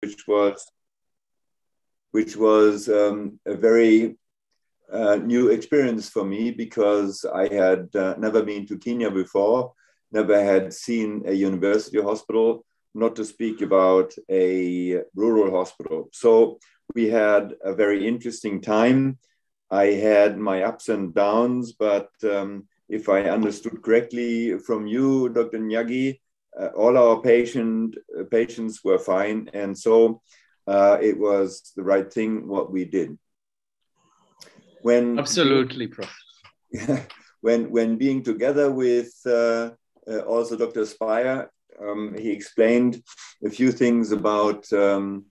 which was which was um, a very uh, new experience for me because I had uh, never been to Kenya before, never had seen a university hospital, not to speak about a rural hospital. So we had a very interesting time. I had my ups and downs, but um, if I understood correctly from you, Dr. Nyagi, uh, all our patient uh, patients were fine, and so uh, it was the right thing what we did. When absolutely, Prof. when when being together with uh, uh, also Dr. Spire, um, he explained a few things about um,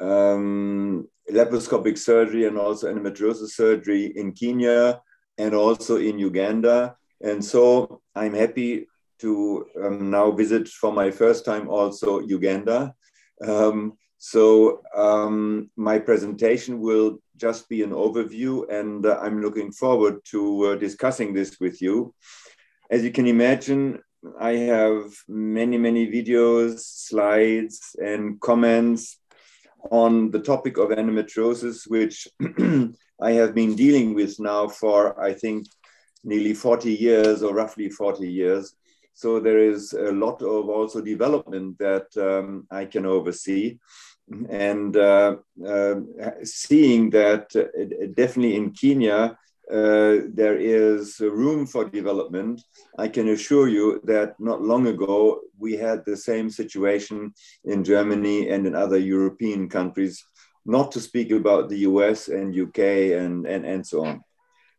um, laparoscopic surgery and also endometriosis surgery in Kenya and also in Uganda. And so I'm happy to um, now visit for my first time also Uganda. Um, so um, my presentation will just be an overview and uh, I'm looking forward to uh, discussing this with you. As you can imagine, I have many, many videos, slides, and comments on the topic of endometriosis, which I have been dealing with now for, I think, nearly 40 years or roughly 40 years. So there is a lot of also development that um, I can oversee. And uh, uh, seeing that uh, definitely in Kenya, uh, there is room for development. I can assure you that not long ago we had the same situation in Germany and in other European countries, not to speak about the US and UK and, and, and so on.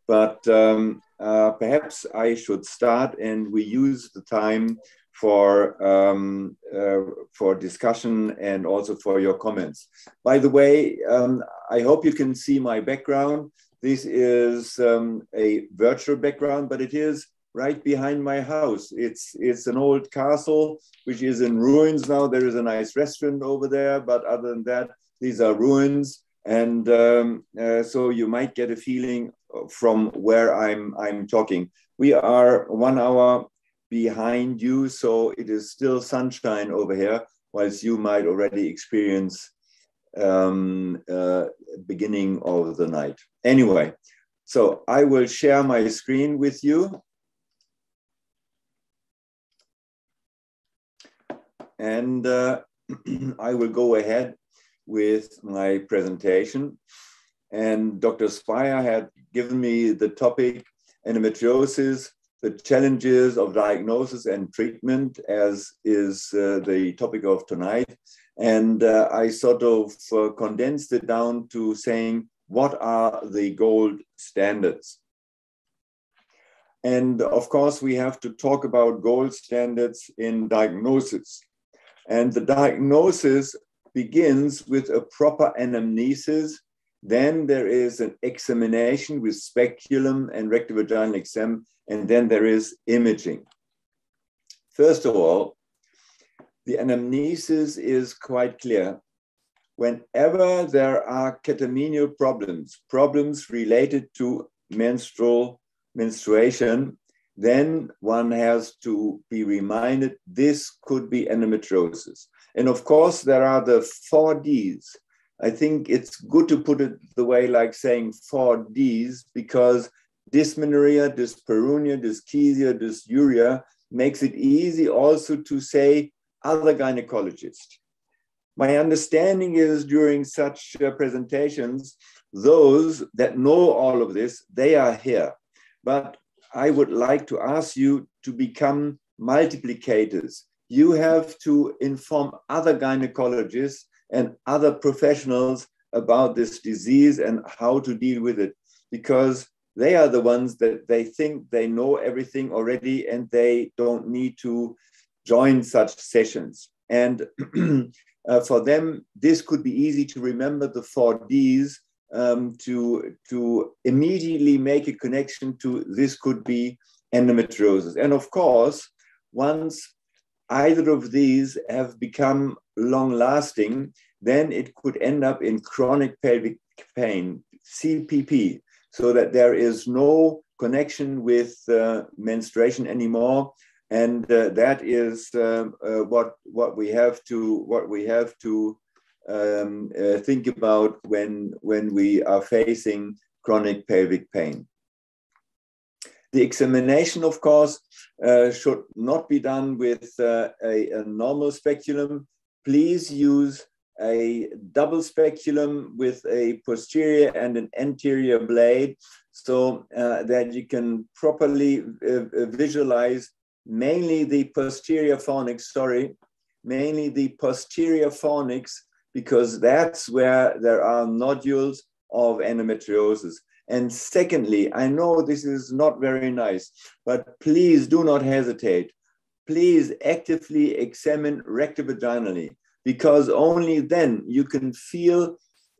But um, uh, perhaps I should start and we use the time for um, uh, for discussion and also for your comments. By the way, um, I hope you can see my background. This is um, a virtual background, but it is right behind my house. It's, it's an old castle, which is in ruins now. There is a nice restaurant over there, but other than that, these are ruins. And um, uh, so you might get a feeling from where I'm, I'm talking. We are one hour behind you, so it is still sunshine over here, whilst you might already experience um, uh, beginning of the night. Anyway, so I will share my screen with you. And uh, I will go ahead with my presentation. And Dr. Spire had given me the topic endometriosis, the challenges of diagnosis and treatment, as is uh, the topic of tonight. And uh, I sort of uh, condensed it down to saying, what are the gold standards? And of course, we have to talk about gold standards in diagnosis. And the diagnosis begins with a proper anamnesis. Then there is an examination with speculum and rectovaginal exam, and then there is imaging. First of all, the anamnesis is quite clear. Whenever there are catamenial problems, problems related to menstrual menstruation, then one has to be reminded this could be endometriosis. And of course, there are the four Ds. I think it's good to put it the way like saying four Ds because dysmenorrhea, dyspareunia, dyschezia, dysuria makes it easy also to say other gynecologists. My understanding is during such uh, presentations, those that know all of this, they are here. But I would like to ask you to become multiplicators. You have to inform other gynecologists and other professionals about this disease and how to deal with it because they are the ones that they think they know everything already and they don't need to join such sessions. And uh, for them, this could be easy to remember the four Ds um, to, to immediately make a connection to this could be endometriosis. And of course, once either of these have become long lasting, then it could end up in chronic pelvic pain, CPP, so that there is no connection with uh, menstruation anymore. And uh, that is um, uh, what, what we have to, what we have to um, uh, think about when, when we are facing chronic pelvic pain. The examination, of course, uh, should not be done with uh, a, a, normal speculum. Please use a double speculum with a posterior and an anterior blade so uh, that you can properly uh, uh, visualize mainly the posterior fornix, sorry, mainly the posterior fornix, because that's where there are nodules of endometriosis. And secondly, I know this is not very nice, but please do not hesitate. Please actively examine rectovaginally because only then you can feel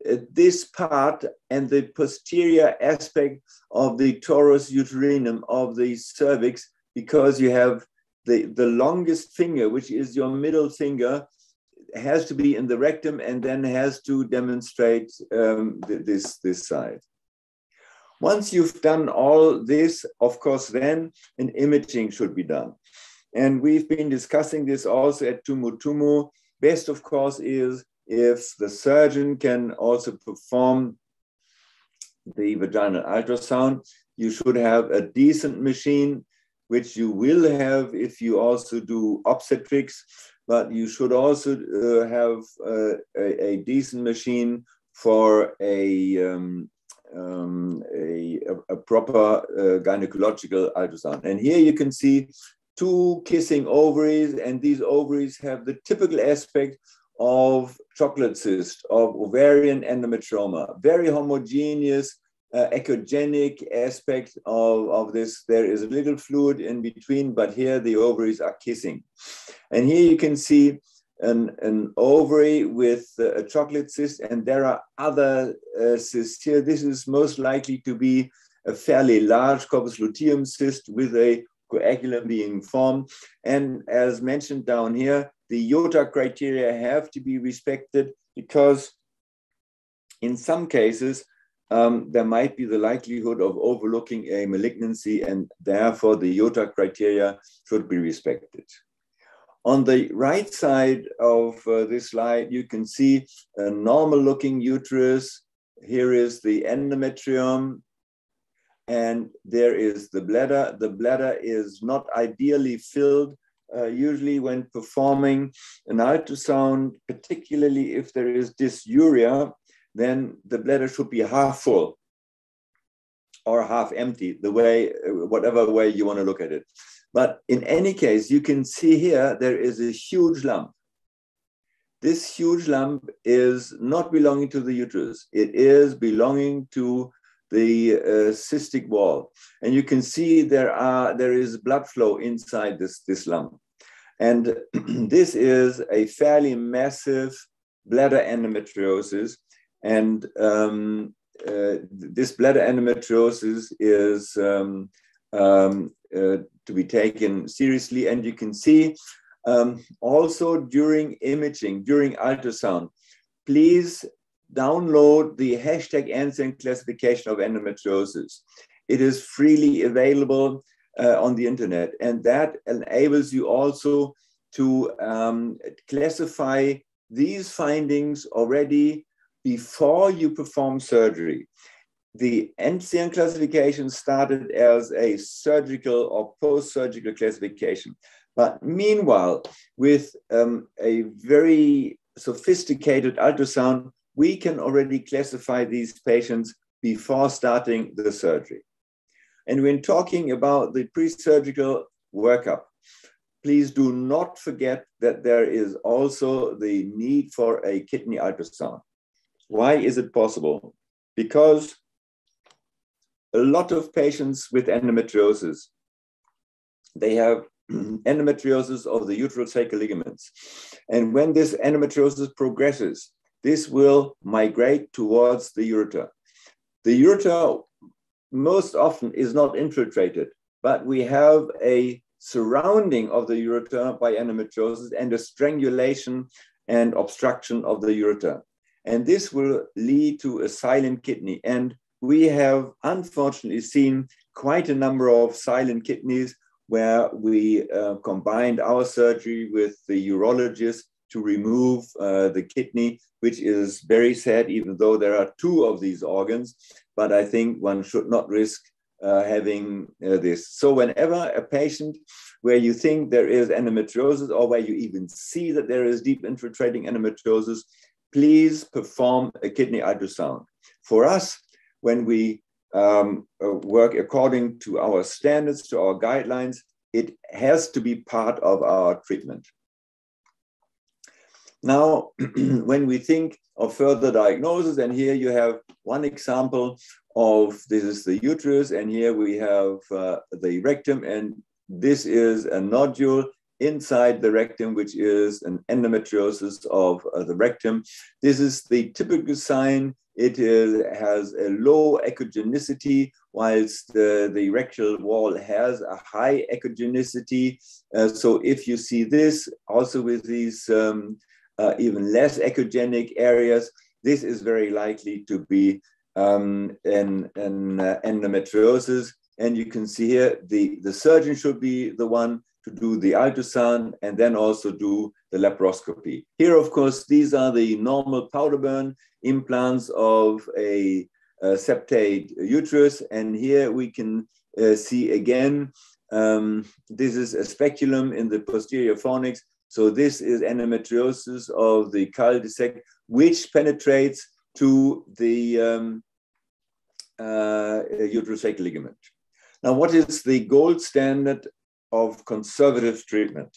uh, this part and the posterior aspect of the torus uterinum of the cervix because you have the, the longest finger, which is your middle finger, has to be in the rectum and then has to demonstrate um, this, this side. Once you've done all this, of course, then an imaging should be done. And we've been discussing this also at Tumu Tumu. Best, of course, is if the surgeon can also perform the vaginal ultrasound. You should have a decent machine, which you will have if you also do obstetrics, but you should also uh, have uh, a, a, decent machine for a um, um, a, a, proper uh, gynecological ultrasound. And here you can see two kissing ovaries, and these ovaries have the typical aspect of chocolate cyst, of ovarian endometrioma, very homogeneous, uh, echogenic aspect of, of this. There is a little fluid in between, but here the ovaries are kissing. And here you can see an, an ovary with a chocolate cyst, and there are other uh, cysts here. This is most likely to be a fairly large corpus luteum cyst with a coagulum being formed. And as mentioned down here, the IOTA criteria have to be respected because in some cases, um, there might be the likelihood of overlooking a malignancy and therefore the IOTA criteria should be respected. On the right side of uh, this slide, you can see a normal looking uterus. Here is the endometrium and there is the bladder. The bladder is not ideally filled. Uh, usually when performing an ultrasound, particularly if there is dysuria, then the bladder should be half full or half empty, the way, whatever way you want to look at it. But in any case, you can see here, there is a huge lump. This huge lump is not belonging to the uterus. It is belonging to the uh, cystic wall. And you can see there, are, there is blood flow inside this, this lump. And this is a fairly massive bladder endometriosis. And um, uh, this bladder endometriosis is um, um, uh, to be taken seriously. And you can see um, also during imaging, during ultrasound, please download the hashtag Enzian classification of endometriosis. It is freely available uh, on the internet, and that enables you also to um, classify these findings already before you perform surgery the Enzian classification started as a surgical or post-surgical classification. But meanwhile, with um, a very sophisticated ultrasound, we can already classify these patients before starting the surgery. And when talking about the pre-surgical workup, please do not forget that there is also the need for a kidney ultrasound. Why is it possible? Because a lot of patients with endometriosis, they have endometriosis of the uterosacral ligaments. And when this endometriosis progresses, this will migrate towards the ureter. The ureter most often is not infiltrated, but we have a surrounding of the ureter by endometriosis and a strangulation and obstruction of the ureter. And this will lead to a silent kidney. And we have unfortunately seen quite a number of silent kidneys where we uh, combined our surgery with the urologist to remove uh, the kidney, which is very sad, even though there are two of these organs. But I think one should not risk uh, having uh, this. So whenever a patient where you think there is endometriosis or where you even see that there is deep infiltrating endometriosis, please perform a kidney ultrasound. For us, when we um, uh, work according to our standards, to our guidelines, it has to be part of our treatment. Now, when we think of further diagnosis, and here you have one example of this is the uterus, and here we have uh, the rectum, and this is a nodule inside the rectum, which is an endometriosis of uh, the rectum. This is the typical sign. It is, has a low echogenicity, whilst the, rectal wall has a high echogenicity. Uh, so if you see this also with these um, uh, even less echogenic areas, this is very likely to be um, an, an uh, endometriosis. And you can see here, the, the surgeon should be the one to do the ultrasound and then also do the laparoscopy. Here, of course, these are the normal powder burn implants of a, a septate uterus. And here we can uh, see again, um, this is a speculum in the posterior fornix. So this is endometriosis of the cul-de-sac, which penetrates to the um, uh, ligament. Now, what is the gold standard of conservative treatment.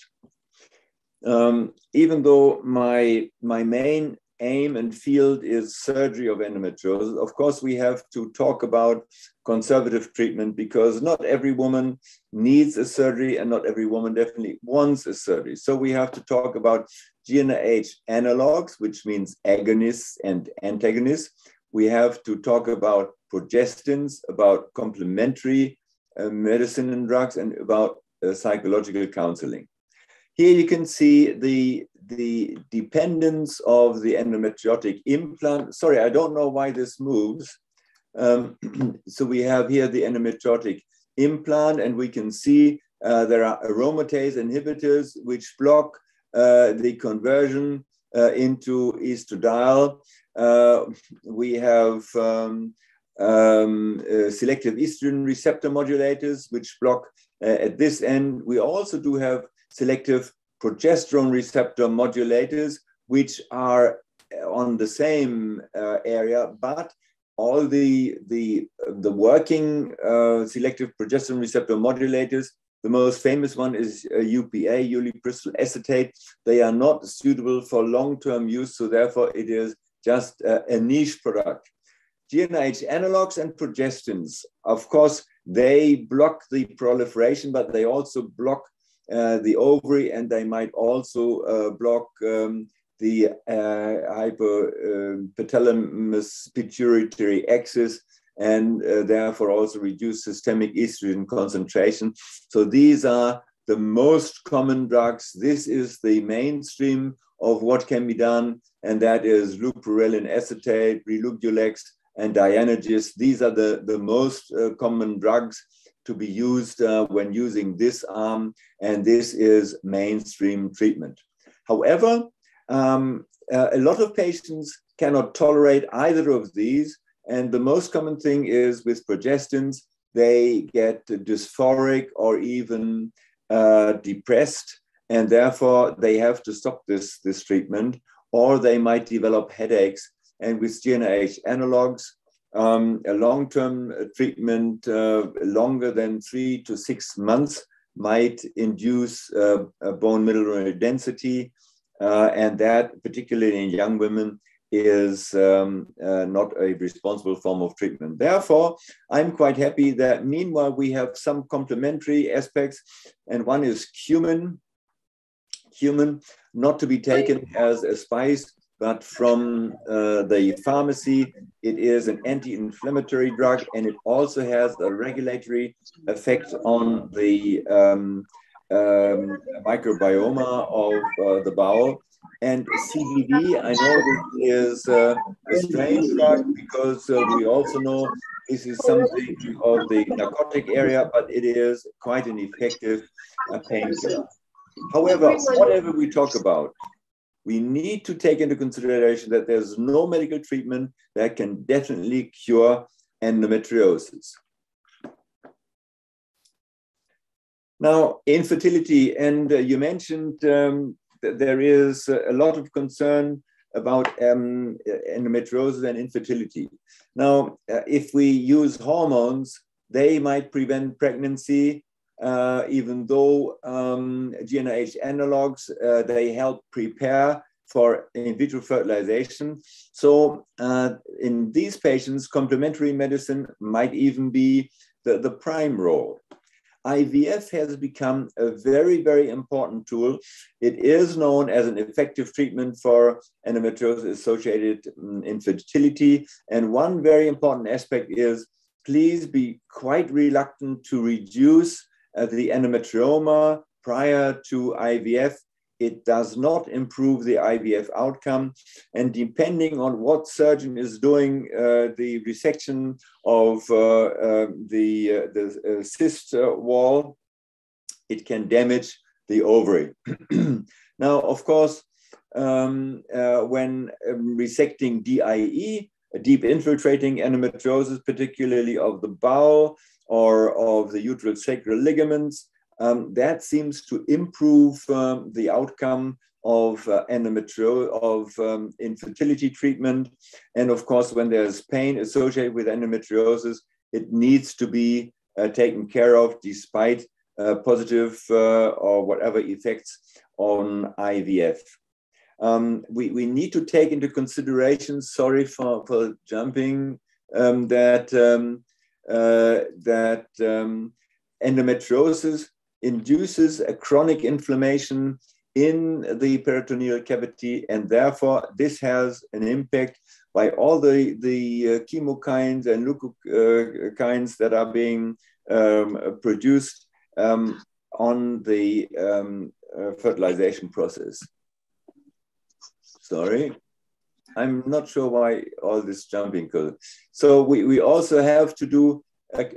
Um, even though my, my main aim and field is surgery of endometriosis, of course, we have to talk about conservative treatment because not every woman needs a surgery and not every woman definitely wants a surgery. So we have to talk about GnRH analogs, which means agonists and antagonists. We have to talk about progestins, about complementary uh, medicine and drugs, and about uh, psychological counseling. Here you can see the, the dependence of the endometriotic implant. Sorry, I don't know why this moves. Um, so we have here the endometriotic implant, and we can see uh, there are aromatase inhibitors which block uh, the conversion uh, into estradiol. Uh, we have um, um, uh, selective estrogen receptor modulators which block uh, at this end, we also do have selective progesterone receptor modulators, which are uh, on the same uh, area, but all the, the, the working uh, selective progesterone receptor modulators, the most famous one is uh, UPA, ulipristal acetate. They are not suitable for long-term use, so therefore it is just a niche product. GnRH analogs and progestins, of course, they block the proliferation, but they also block the ovary and they might also uh, block um, the uh, hypothalamus pituitary axis and uh, therefore also reduce systemic estrogen concentration. So these are the most common drugs. This is the mainstream of what can be done, and that is leuprorelin acetate, relugolix, and dienogest. These are the, the most uh, common drugs to be used uh, when using this arm, and this is mainstream treatment. However, um, uh, a lot of patients cannot tolerate either of these, and the most common thing is with progestins, they get dysphoric or even uh, depressed, and therefore they have to stop this, this treatment, or they might develop headaches and with GnRH analogs, um, a long-term treatment uh, longer than three to six months might induce uh, bone mineral density, uh, and that, particularly in young women, is um, uh, not a responsible form of treatment. Therefore, I'm quite happy that meanwhile we have some complementary aspects, and one is cumin. Cumin, not to be taken as a spice, but from uh, the pharmacy, it is an anti-inflammatory drug, and it also has a regulatory effect on the um, um, microbiome of uh, the bowel. And CBD, I know this is uh, a strange drug because uh, we also know this is something of the narcotic area, but it is quite an effective uh, painkiller. However, whatever we talk about, we need to take into consideration that there's no medical treatment that can definitely cure endometriosis. Now, infertility, and uh, you mentioned um, that there is a lot of concern about um, endometriosis and infertility. Now, uh, if we use hormones, they might prevent pregnancy, uh, even though um, GnRH analogs, uh, they help prepare for in vitro fertilization. So uh, in these patients, complementary medicine might even be the, the prime role. IVF has become a very, very important tool. It is known as an effective treatment for endometriosis associated mm, infertility. And one very important aspect is please be quite reluctant to reduce uh, the endometrioma prior to IVF it does not improve the IVF outcome. And depending on what surgeon is doing uh, the resection of uh, uh, the, uh, the uh, cyst uh, wall, it can damage the ovary. now, of course, um, when um, resecting DIE, deep infiltrating endometriosis, particularly of the bowel or of the uterine sacral ligaments, um, that seems to improve um, the outcome of uh, of um, infertility treatment. And of course, when there's pain associated with endometriosis, it needs to be uh, taken care of despite uh, positive uh, or whatever effects on IVF. Um, we, we need to take into consideration, sorry for, for jumping, um, that, um, uh, that endometriosis induces a chronic inflammation in the peritoneal cavity, and therefore this has an impact by all the, the uh, chemokines and leukokines that are being um, produced um, on the um, uh, fertilization process. Sorry. I'm not sure why all this jumping. So we, we also have to do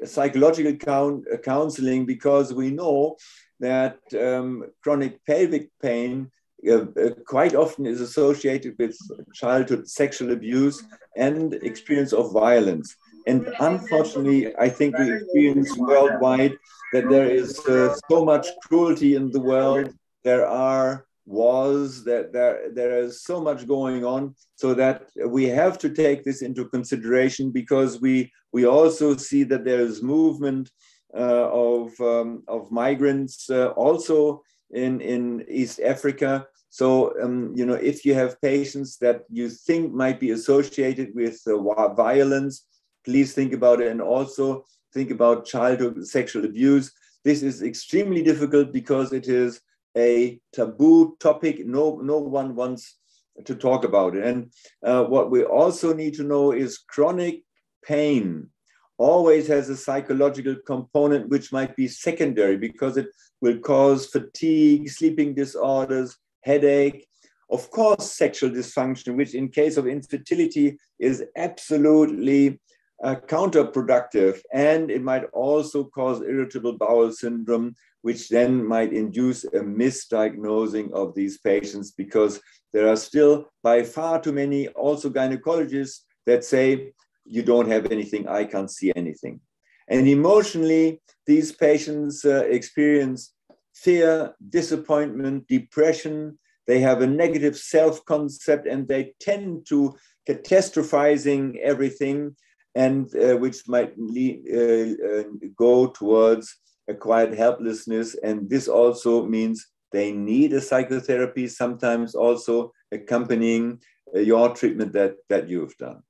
psychological uh, counseling because we know that um, chronic pelvic pain uh, uh, quite often is associated with childhood sexual abuse and experience of violence. And unfortunately, I think we experience worldwide that there is uh, so much cruelty in the world. There are was that there, there is so much going on so that we have to take this into consideration because we, we also see that there is movement uh, of, um, of migrants uh, also in, in East Africa. So, um, you know, if you have patients that you think might be associated with uh, violence, please think about it and also think about childhood sexual abuse. This is extremely difficult because it is a taboo topic. No, no one wants to talk about it. And uh, what we also need to know is chronic pain always has a psychological component which might be secondary because it will cause fatigue, sleeping disorders, headache, of course, sexual dysfunction, which in case of infertility is absolutely uh, counterproductive. And it might also cause irritable bowel syndrome, which then might induce a misdiagnosing of these patients because there are still by far too many also gynecologists that say, you don't have anything, I can't see anything. And emotionally, these patients uh, experience fear, disappointment, depression. They have a negative self concept and they tend to catastrophizing everything, and uh, which might lead, uh, uh go towards acquired helplessness. And this also means they need a psychotherapy, sometimes also accompanying uh, your treatment that, that you've done.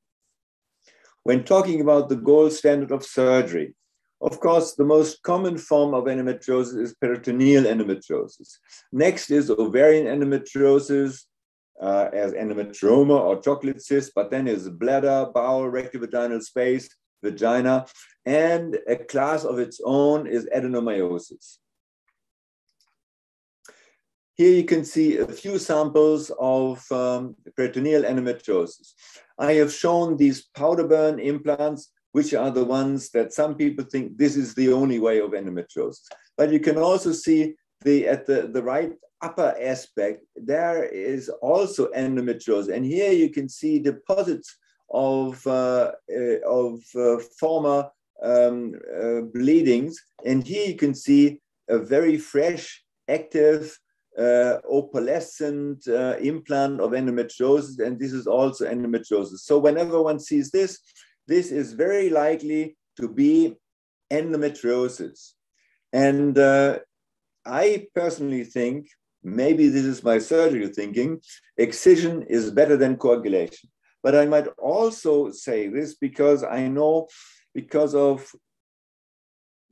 When talking about the gold standard of surgery, of course, the most common form of endometriosis is peritoneal endometriosis. Next is ovarian endometriosis uh, as endometrioma or chocolate cyst, but then is bladder, bowel, rectovaginal space, vagina, and a class of its own is adenomyosis. here you can see a few samples of um, peritoneal endometriosis. I have shown these powder burn implants, which are the ones that some people think this is the only way of endometriosis. But you can also see the at the, the right upper aspect, there is also endometriosis. And here you can see deposits of, uh, uh, of uh, former um, uh, bleedings. And here you can see a very fresh, active, uh, opalescent uh, implant of endometriosis. And this is also endometriosis. So whenever one sees this, this is very likely to be endometriosis. And I personally think, maybe this is my surgical thinking, excision is better than coagulation. But I might also say this because I know because of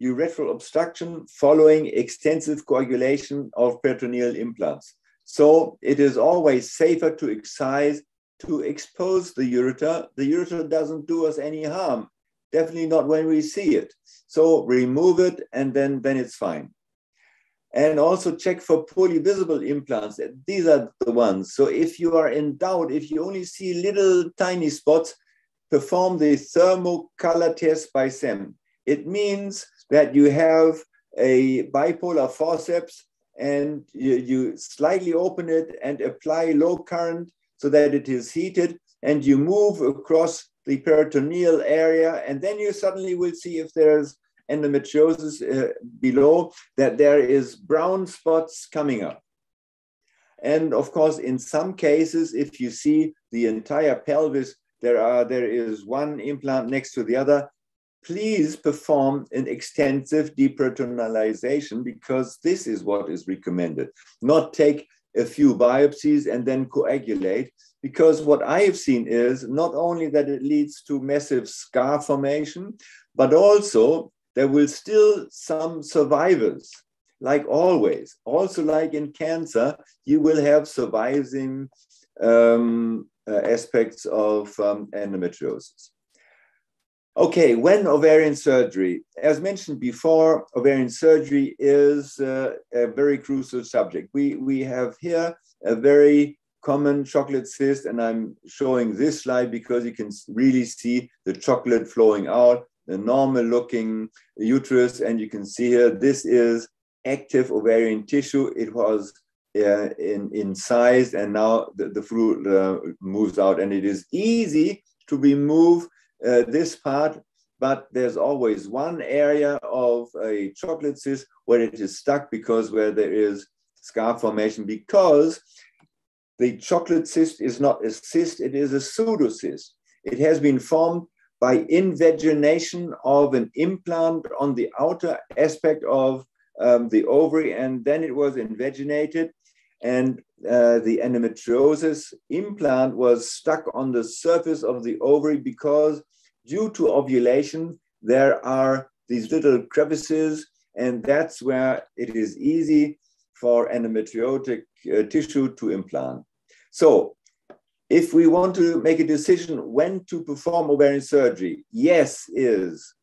urethral obstruction following extensive coagulation of peritoneal implants. So it is always safer to excise, to expose the ureter. The ureter doesn't do us any harm, definitely not when we see it. So remove it and then, then it's fine and also check for poorly visible implants. These are the ones. So if you are in doubt, if you only see little tiny spots, perform the thermocolor test by Semm. It means that you have a bipolar forceps and you, you slightly open it and apply low current so that it is heated and you move across the peritoneal area and then you suddenly will see if there's endometriosis uh, below, that there is brown spots coming up. And of course, in some cases, if you see the entire pelvis, there are there is one implant next to the other. Please perform an extensive deperitonealization because this is what is recommended. Not take a few biopsies and then coagulate because what I have seen is not only that it leads to massive scar formation, but also there will still some survivors, like always. Also, like in cancer, you will have surviving um, uh, aspects of um, endometriosis. Okay, when ovarian surgery? As mentioned before, ovarian surgery is uh, a very crucial subject. We, we have here a very common chocolate cyst, and I'm showing this slide because you can really see the chocolate flowing out the normal looking uterus. And you can see here, this is active ovarian tissue. It was uh, in, size and now the, the fruit uh, moves out and it is easy to remove uh, this part, but there's always one area of a chocolate cyst where it is stuck because where there is scar formation because the chocolate cyst is not a cyst, it is a pseudocyst. It has been formed by invagination of an implant on the outer aspect of um, the ovary, and then it was invaginated. And uh, the endometriosis implant was stuck on the surface of the ovary because, due to ovulation, there are these little crevices, and that's where it is easy for endometriotic uh, tissue to implant. So, if we want to make a decision when to perform ovarian surgery, yes is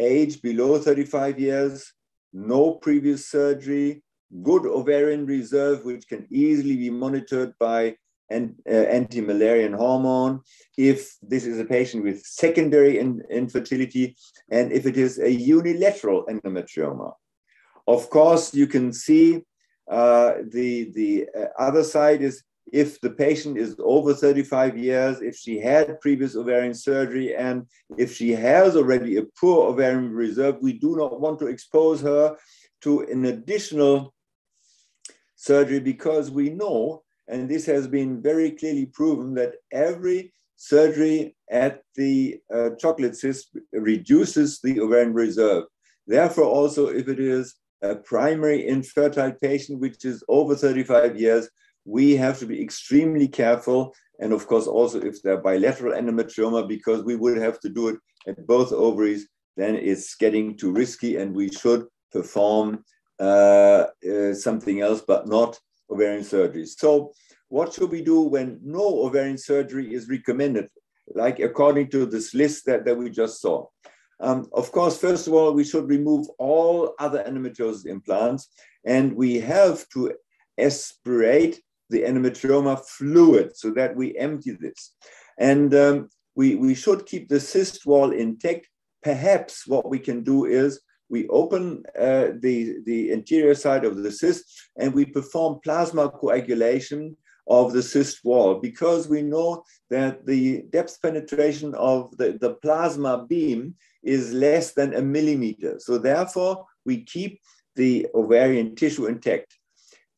age below 35 years, no previous surgery, good ovarian reserve, which can easily be monitored by an uh, anti-Müllerian hormone, if this is a patient with secondary in infertility, and if it is a unilateral endometrioma. Of course, you can see uh, the, the uh, other side is if the patient is over 35 years, if she had previous ovarian surgery, and if she has already a poor ovarian reserve, we do not want to expose her to an additional surgery because we know, and this has been very clearly proven, that every surgery at the uh, chocolate cyst reduces the ovarian reserve. Therefore, also, if it is a primary infertile patient, which is over 35 years, we have to be extremely careful. And of course, also if they're bilateral endometrioma, because we would have to do it at both ovaries, then it's getting too risky and we should perform uh, uh, something else, but not ovarian surgery. So what should we do when no ovarian surgery is recommended, like according to this list that, that we just saw? Um, of course, first of all, we should remove all other endometriosis implants, and we have to aspirate the endometrioma fluid so that we empty this. And um, we, we should keep the cyst wall intact. Perhaps what we can do is we open uh, the, the anterior side of the cyst and we perform plasma coagulation of the cyst wall because we know that the depth penetration of the, the plasma beam is less than a millimeter. So therefore, we keep the ovarian tissue intact.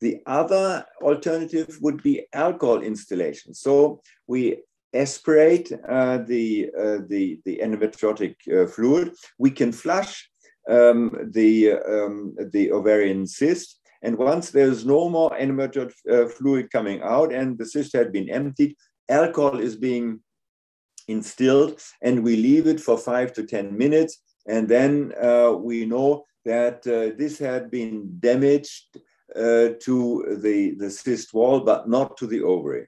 The other alternative would be alcohol instillation. So we aspirate uh, the, uh, the, the endometriotic uh, fluid. We can flush um, the, um, the ovarian cyst. And once there's no more endometriotic uh, fluid coming out and the cyst had been emptied, alcohol is being instilled and we leave it for five to 10 minutes. And then uh, we know that uh, this had been damaged uh, to the, the cyst wall, but not to the ovary.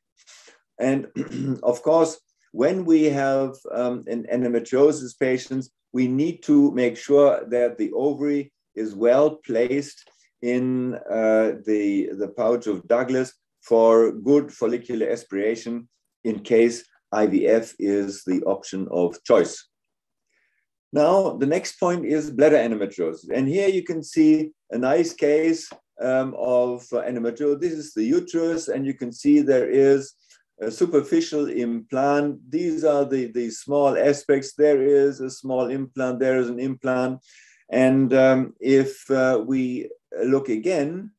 And of course, when we have um, an endometriosis patients, we need to make sure that the ovary is well placed in uh, the, the pouch of Douglas for good follicular aspiration in case IVF is the option of choice. Now, the next point is bladder endometriosis. And here you can see a nice case um, of endometriosis. This is the uterus, and you can see there is a superficial implant. These are the, the small aspects. There is a small implant, there is an implant. And um, if uh, we look again,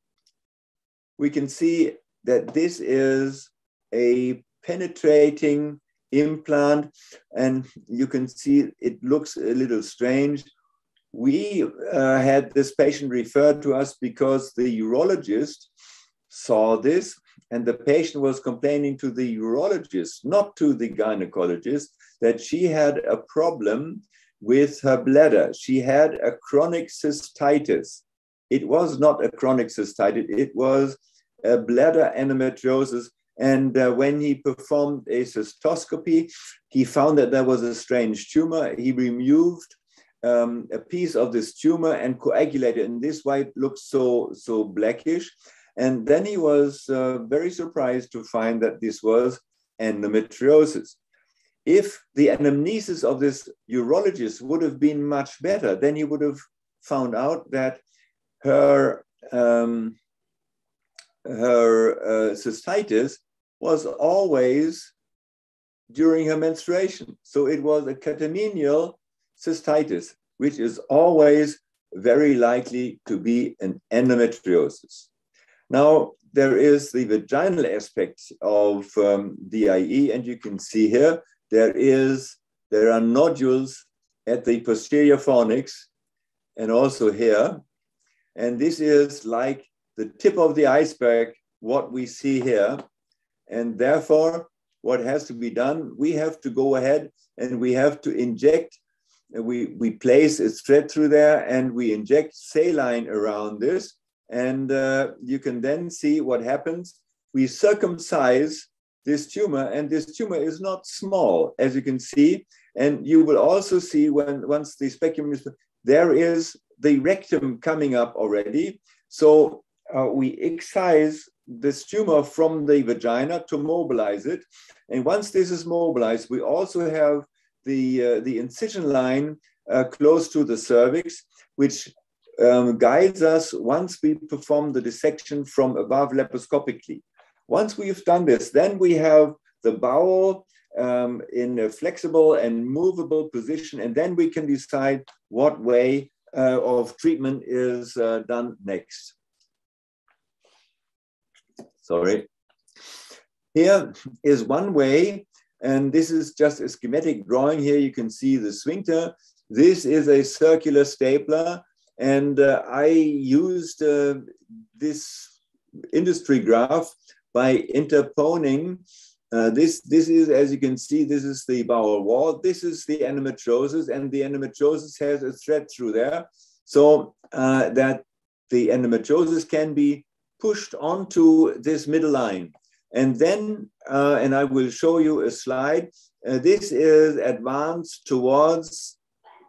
we can see that this is a penetrating implant and you can see it looks a little strange. We uh, had this patient referred to us because the urologist saw this and the patient was complaining to the urologist, not to the gynecologist, that she had a problem with her bladder. She had a chronic cystitis. It was not a chronic cystitis, it was a bladder endometriosis and uh, when he performed a cystoscopy, he found that there was a strange tumor. He removed um, a piece of this tumor and coagulated. And this why it looks so, so blackish. And then he was uh, very surprised to find that this was endometriosis. If the anamnesis of this urologist would have been much better, then he would have found out that her um, her uh, cystitis was always during her menstruation. So it was a catamenial cystitis, which is always very likely to be an endometriosis. Now, there is the vaginal aspect of um, DIE, and you can see here there is there are nodules at the posterior fornix and also here. And this is like the tip of the iceberg, what we see here. And therefore, what has to be done, we have to go ahead and we have to inject, we, we place a thread through there and we inject saline around this. And uh, you can then see what happens. We circumcise this tumor, and this tumor is not small, as you can see. And you will also see when once the speculum is, there is the rectum coming up already. So uh, we excise this tumor from the vagina to mobilize it. And once this is mobilized, we also have the, uh, the incision line uh, close to the cervix, which um, guides us once we perform the dissection from above laparoscopically. Once we've done this, then we have the bowel um, in a flexible and movable position, and then we can decide what way uh, of treatment is uh, done next sorry. Here is one way, and this is just a schematic drawing here. You can see the sphincter. This is a circular stapler, and uh, I used uh, this industry graph by interponing uh, this, this is, as you can see, this is the bowel wall. This is the endometriosis, and the endometriosis has a thread through there. So uh, that the endometriosis can be pushed onto this middle line. And then, uh, and I will show you a slide, uh, this is advanced towards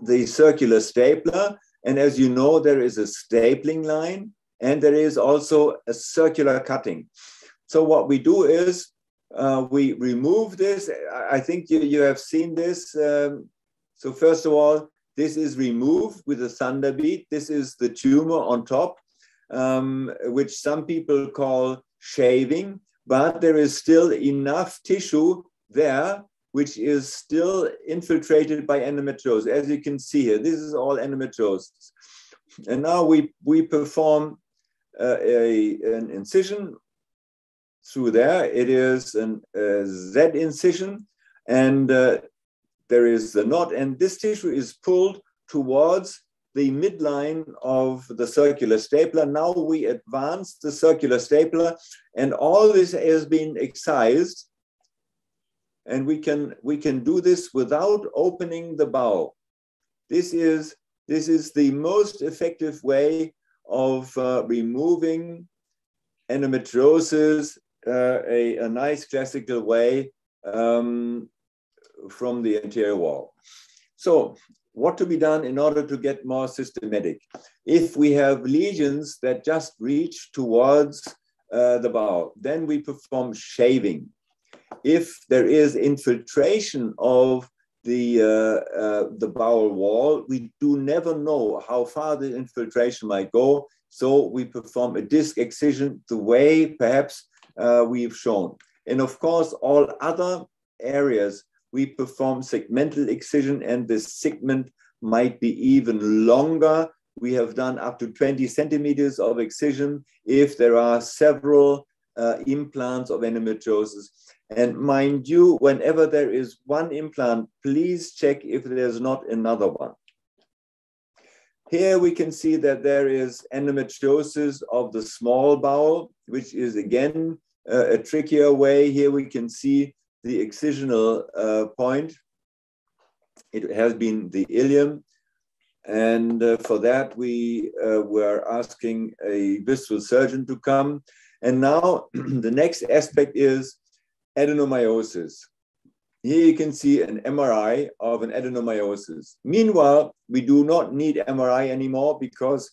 the circular stapler. And as you know, there is a stapling line. and there is also a circular cutting. So what we do is uh, we remove this. I think you, you have seen this. Um, so first of all, this is removed with a thunder Thunderbeat. This is the tumor on top, um, which some people call shaving, but there is still enough tissue there which is still infiltrated by endometriosis. As you can see here, this is all endometriosis. And now we, we perform uh, a, an incision through there. It is an, a Z incision, and uh, there is the knot, and this tissue is pulled towards the midline of the circular stapler. Now we advance the circular stapler, and all this has been excised, and we can we can do this without opening the bowel. This is this is the most effective way of uh, removing endometriosis, uh, a, a nice classical way um, from the anterior wall. So what to be done in order to get more systematic? If we have lesions that just reach towards uh, the bowel, then we perform shaving. If there is infiltration of the, uh, uh, the bowel wall, we do never know how far the infiltration might go. So we perform a disc excision the way perhaps uh, we've shown. And of course, all other areas, we perform segmental excision and the segment might be even longer. We have done up to 20 centimeters of excision if there are several uh, implants of endometriosis. And mind you, whenever there is one implant, please check if there's not another one. Here we can see that there is endometriosis of the small bowel, which is again uh, a trickier way. Here we can see the excisional uh, point. It has been the ileum. And uh, for that, we uh, were asking a visceral surgeon to come. And now the next aspect is adenomyosis. Here you can see an MRI of an adenomyosis. Meanwhile, we do not need MRI anymore because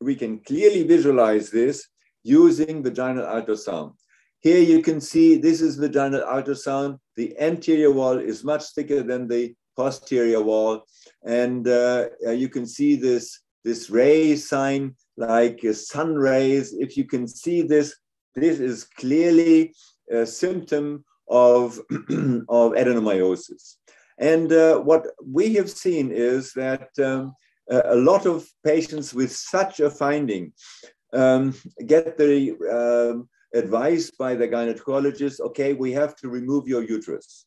we can clearly visualize this using vaginal ultrasound. Here you can see this is vaginal ultrasound. The anterior wall is much thicker than the posterior wall. And uh, you can see this, this ray sign like sun rays. If you can see this, this is clearly a symptom of, of adenomyosis. And uh, what we have seen is that um, a lot of patients with such a finding um, get the um, advice by the gynecologist okay, we have to remove your uterus.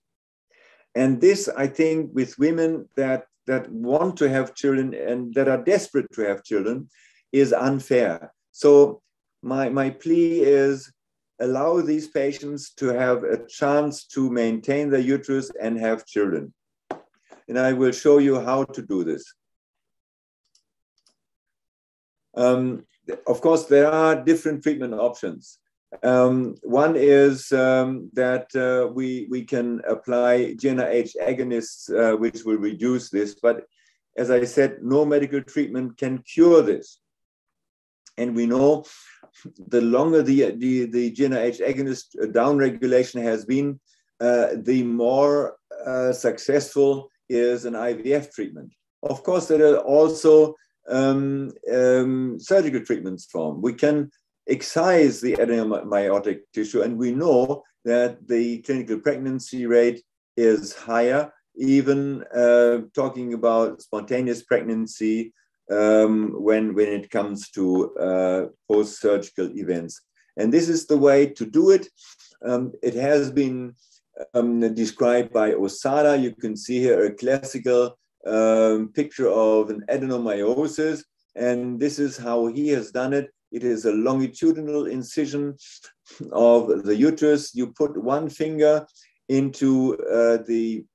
And this, I think, with women that, that want to have children and that are desperate to have children, is unfair. So, my, my plea is allow these patients to have a chance to maintain their uterus and have children. And I will show you how to do this. Um, of course, there are different treatment options. Um, one is um, that uh, we, we can apply GnRH agonists, uh, which will reduce this. But as I said, no medical treatment can cure this. And we know the longer the, the, the GnRH agonist downregulation has been, uh, the more uh, successful is an IVF treatment. Of course, there are also um, um, surgical treatments from. We can excise the adenomyotic tissue, and we know that the clinical pregnancy rate is higher, even uh, talking about spontaneous pregnancy um, when, when it comes to uh, post surgical events. And this is the way to do it. Um, it has been um, described by Osada. You can see here a classical um, picture of an adenomyosis. And this is how he has done it. It is a longitudinal incision of the uterus. You put one finger into uh, the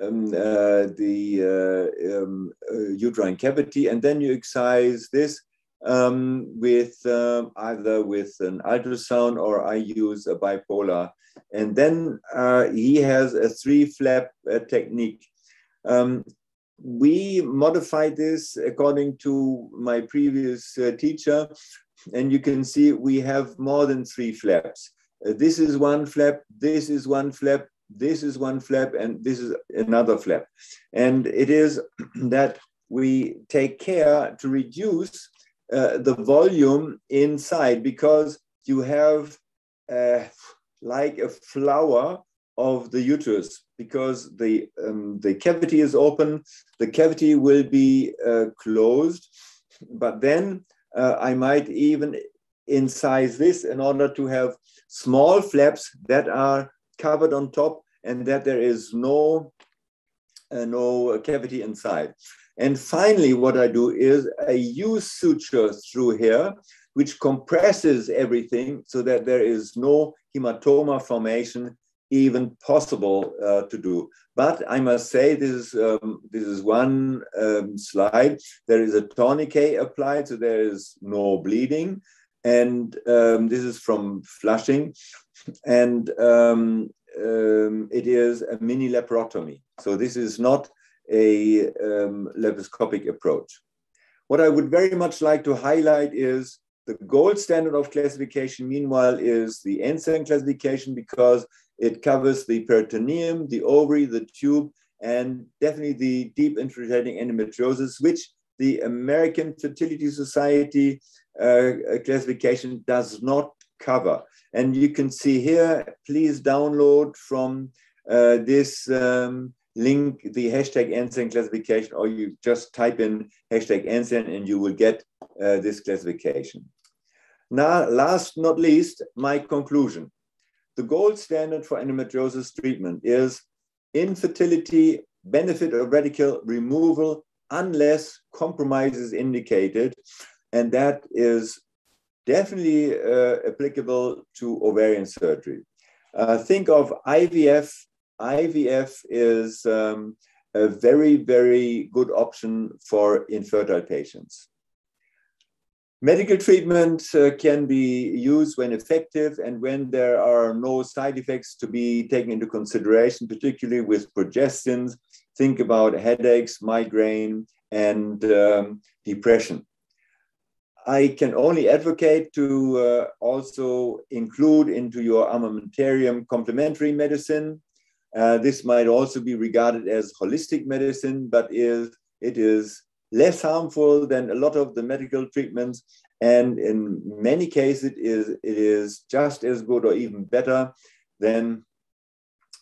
um, uh, the uh, um, uh, uterine cavity, and then you excise this um, with um, either with an ultrasound or I use a bipolar. And then uh, he has a three flap uh, technique. Um, we modified this according to my previous teacher, and you can see we have more than three flaps. Uh, this is one flap, this is one flap, this is one flap, and this is another flap. And it is that we take care to reduce uh, the volume inside because you have uh, like a flower of the uterus because the um, the cavity is open the cavity will be uh, closed but then uh, i might even incise this in order to have small flaps that are covered on top and that there is no uh, no cavity inside. And finally what i do is i use suture through here which compresses everything so that there is no hematoma formation even possible uh, to do. But I must say, this is um, this is one um, slide. There is a tourniquet applied, so there is no bleeding, and um, this is from Flushing, and um, um, it is a mini laparotomy. So this is not a um, laparoscopic approach. What I would very much like to highlight is the gold standard of classification, meanwhile, is the Enzian classification because it covers the peritoneum, the ovary, the tube, and definitely the deep infiltrating endometriosis, which the American Fertility Society uh, classification does not cover. And you can see here, please download from uh, this um, link the hashtag Enzian classification, or you just type in hashtag Enzian and you will get uh, this classification. Now, last not least, my conclusion the gold standard for endometriosis treatment is infertility, benefit of radical removal, unless compromise is indicated. And that is definitely uh, applicable to ovarian surgery. Uh, think of IVF. IVF is um, a very, very good option for infertile patients. Medical treatment uh, can be used when effective and when there are no side effects to be taken into consideration, particularly with progestins. Think about headaches, migraine, and um, depression. I can only advocate to uh, also include into your armamentarium complementary medicine. Uh, this might also be regarded as holistic medicine, but is, it is less harmful than a lot of the medical treatments. And in many cases, it is, it is just as good or even better than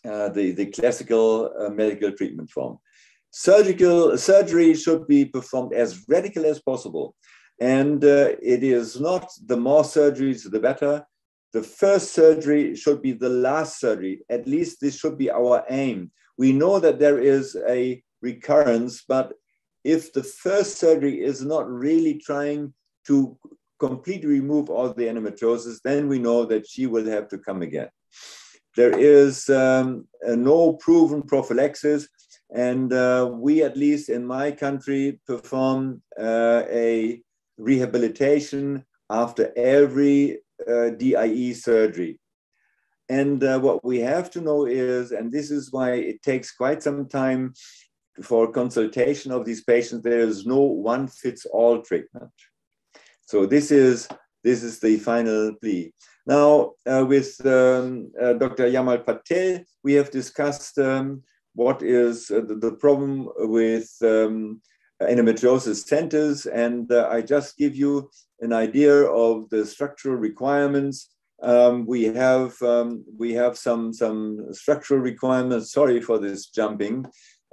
uh, the, the classical uh, medical treatment form. Surgical surgery should be performed as radical as possible. And uh, it is not the more surgeries, the better. The first surgery should be the last surgery. At least this should be our aim. We know that there is a recurrence, but if the first surgery is not really trying to completely remove all the endometriosis, then we know that she will have to come again. There is um, no proven prophylaxis, and uh, we, at least in my country, perform uh, a rehabilitation after every uh, DIE surgery. And uh, what we have to know is, and this is why it takes quite some time for consultation of these patients, there is no one fits all treatment. So this is this is the final plea. Now, uh, with um, uh, Dr. Yamal Patel, we have discussed um, what is uh, the, the, problem with um, endometriosis centers, and uh, I just give you an idea of the structural requirements. Um, we have um, we have some some structural requirements. Sorry for this jumping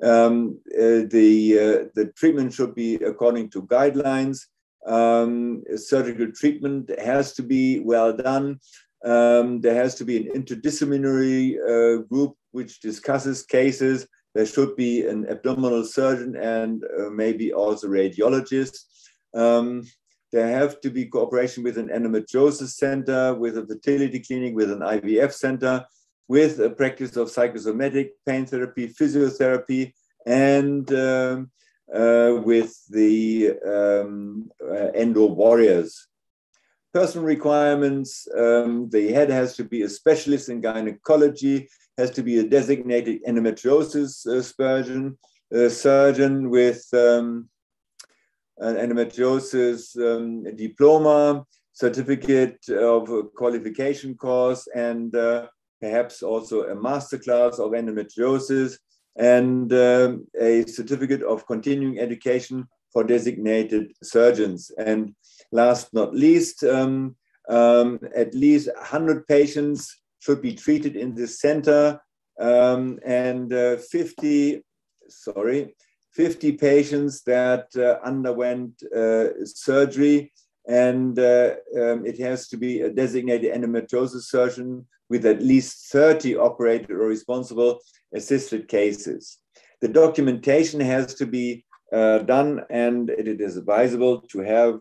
um, uh, the, uh, the treatment should be according to guidelines. Um, surgical treatment has to be well done. Um, there has to be an interdisciplinary uh, group which discusses cases. There should be an abdominal surgeon and uh, maybe also radiologist. Um, there have to be cooperation with an endometriosis center, with a fertility clinic, with an IVF center, with a practice of psychosomatic pain therapy, physiotherapy, and um, uh, with the um, uh, endo warriors. Personal requirements, um, the head has to be a specialist in gynecology, has to be a designated endometriosis uh, surgeon, a surgeon with um, an endometriosis um, diploma, certificate of qualification course, and uh, perhaps also a masterclass of endometriosis and um, a certificate of continuing education for designated surgeons. And last but not least, um, um, at least 100 patients should be treated in this center um, and uh, 50, sorry, 50 patients that uh, underwent uh, surgery and uh, um, it has to be a designated endometriosis surgeon with at least 30 operated or responsible assisted cases. The documentation has to be uh, done and it is advisable to have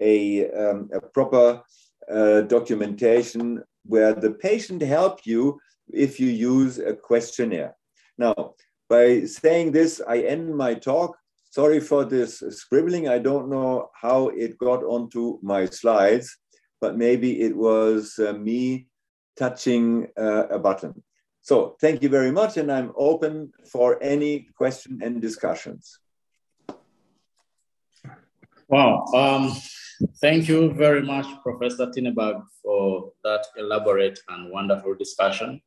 a, um, a proper uh, documentation where the patient help you if you use a questionnaire. Now, by saying this, I end my talk. Sorry for this scribbling. I don't know how it got onto my slides, but maybe it was uh, me touching uh, a button. So thank you very much, and I'm open for any question and discussions. Wow. Um, thank you very much, Professor Tinneberg, for that elaborate and wonderful discussion.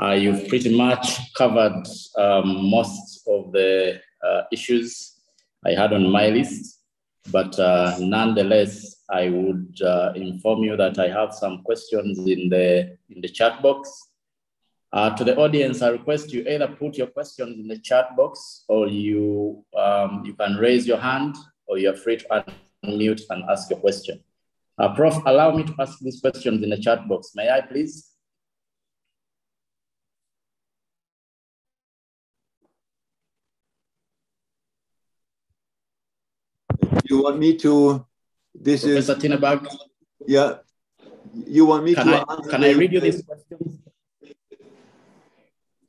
Uh, you've pretty much covered um, most of the uh, issues I had on my list, but uh, nonetheless, I would uh, inform you that I have some questions in the in the chat box. Uh, to the audience, I request you either put your questions in the chat box, or you um, you can raise your hand, or you're free to unmute and ask your question. Uh, Prof, allow me to ask these questions in the chat box. May I please? You want me to? This Professor is Tinneberg. Yeah. You want me can to? I, can I read you these questions?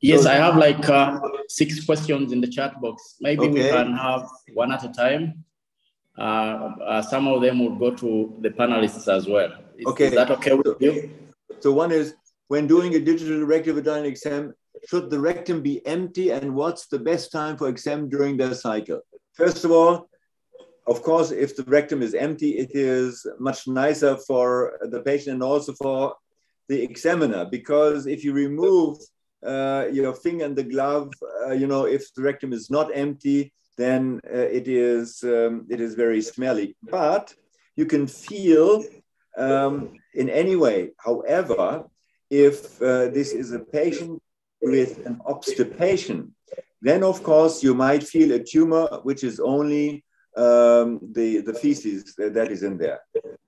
Yes, so, I have like uh, six questions in the chat box. Maybe okay. we can have one at a time. Uh, uh, some of them will go to the panelists as well. Is, okay. Is that okay with you? So one is, when doing a digital rectal vaginal exam, should the rectum be empty and what's the best time for exam during their cycle? First of all, of course, if the rectum is empty, it is much nicer for the patient and also for the examiner, because if you remove uh, your finger and the glove, uh, you know, if the rectum is not empty, then uh, it is um, it is very smelly. But you can feel um, in any way. However, if uh, this is a patient with an obstipation, then of course you might feel a tumor which is only um, the, the feces that is in there.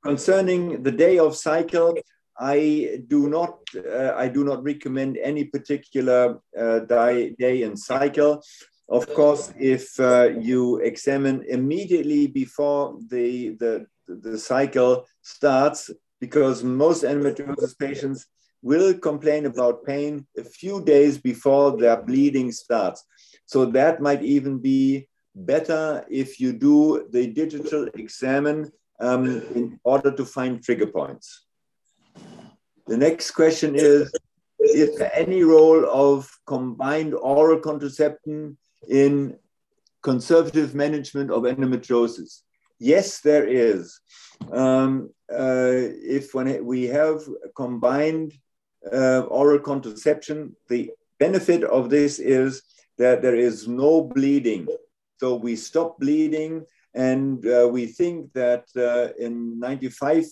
Concerning the day of cycle, I do not uh, I do not recommend any particular uh, day, day and cycle. Of course, if uh, you examine immediately before the, the, the cycle starts, because most endometriosis patients will complain about pain a few days before their bleeding starts. So that might even be better if you do the digital examine um, in order to find trigger points. The next question is, is there any role of combined oral contraception in conservative management of endometriosis? Yes, there is. Um, uh, if when we have combined uh, oral contraception, the benefit of this is that there is no bleeding so we stop bleeding, and uh, we think that uh, in 95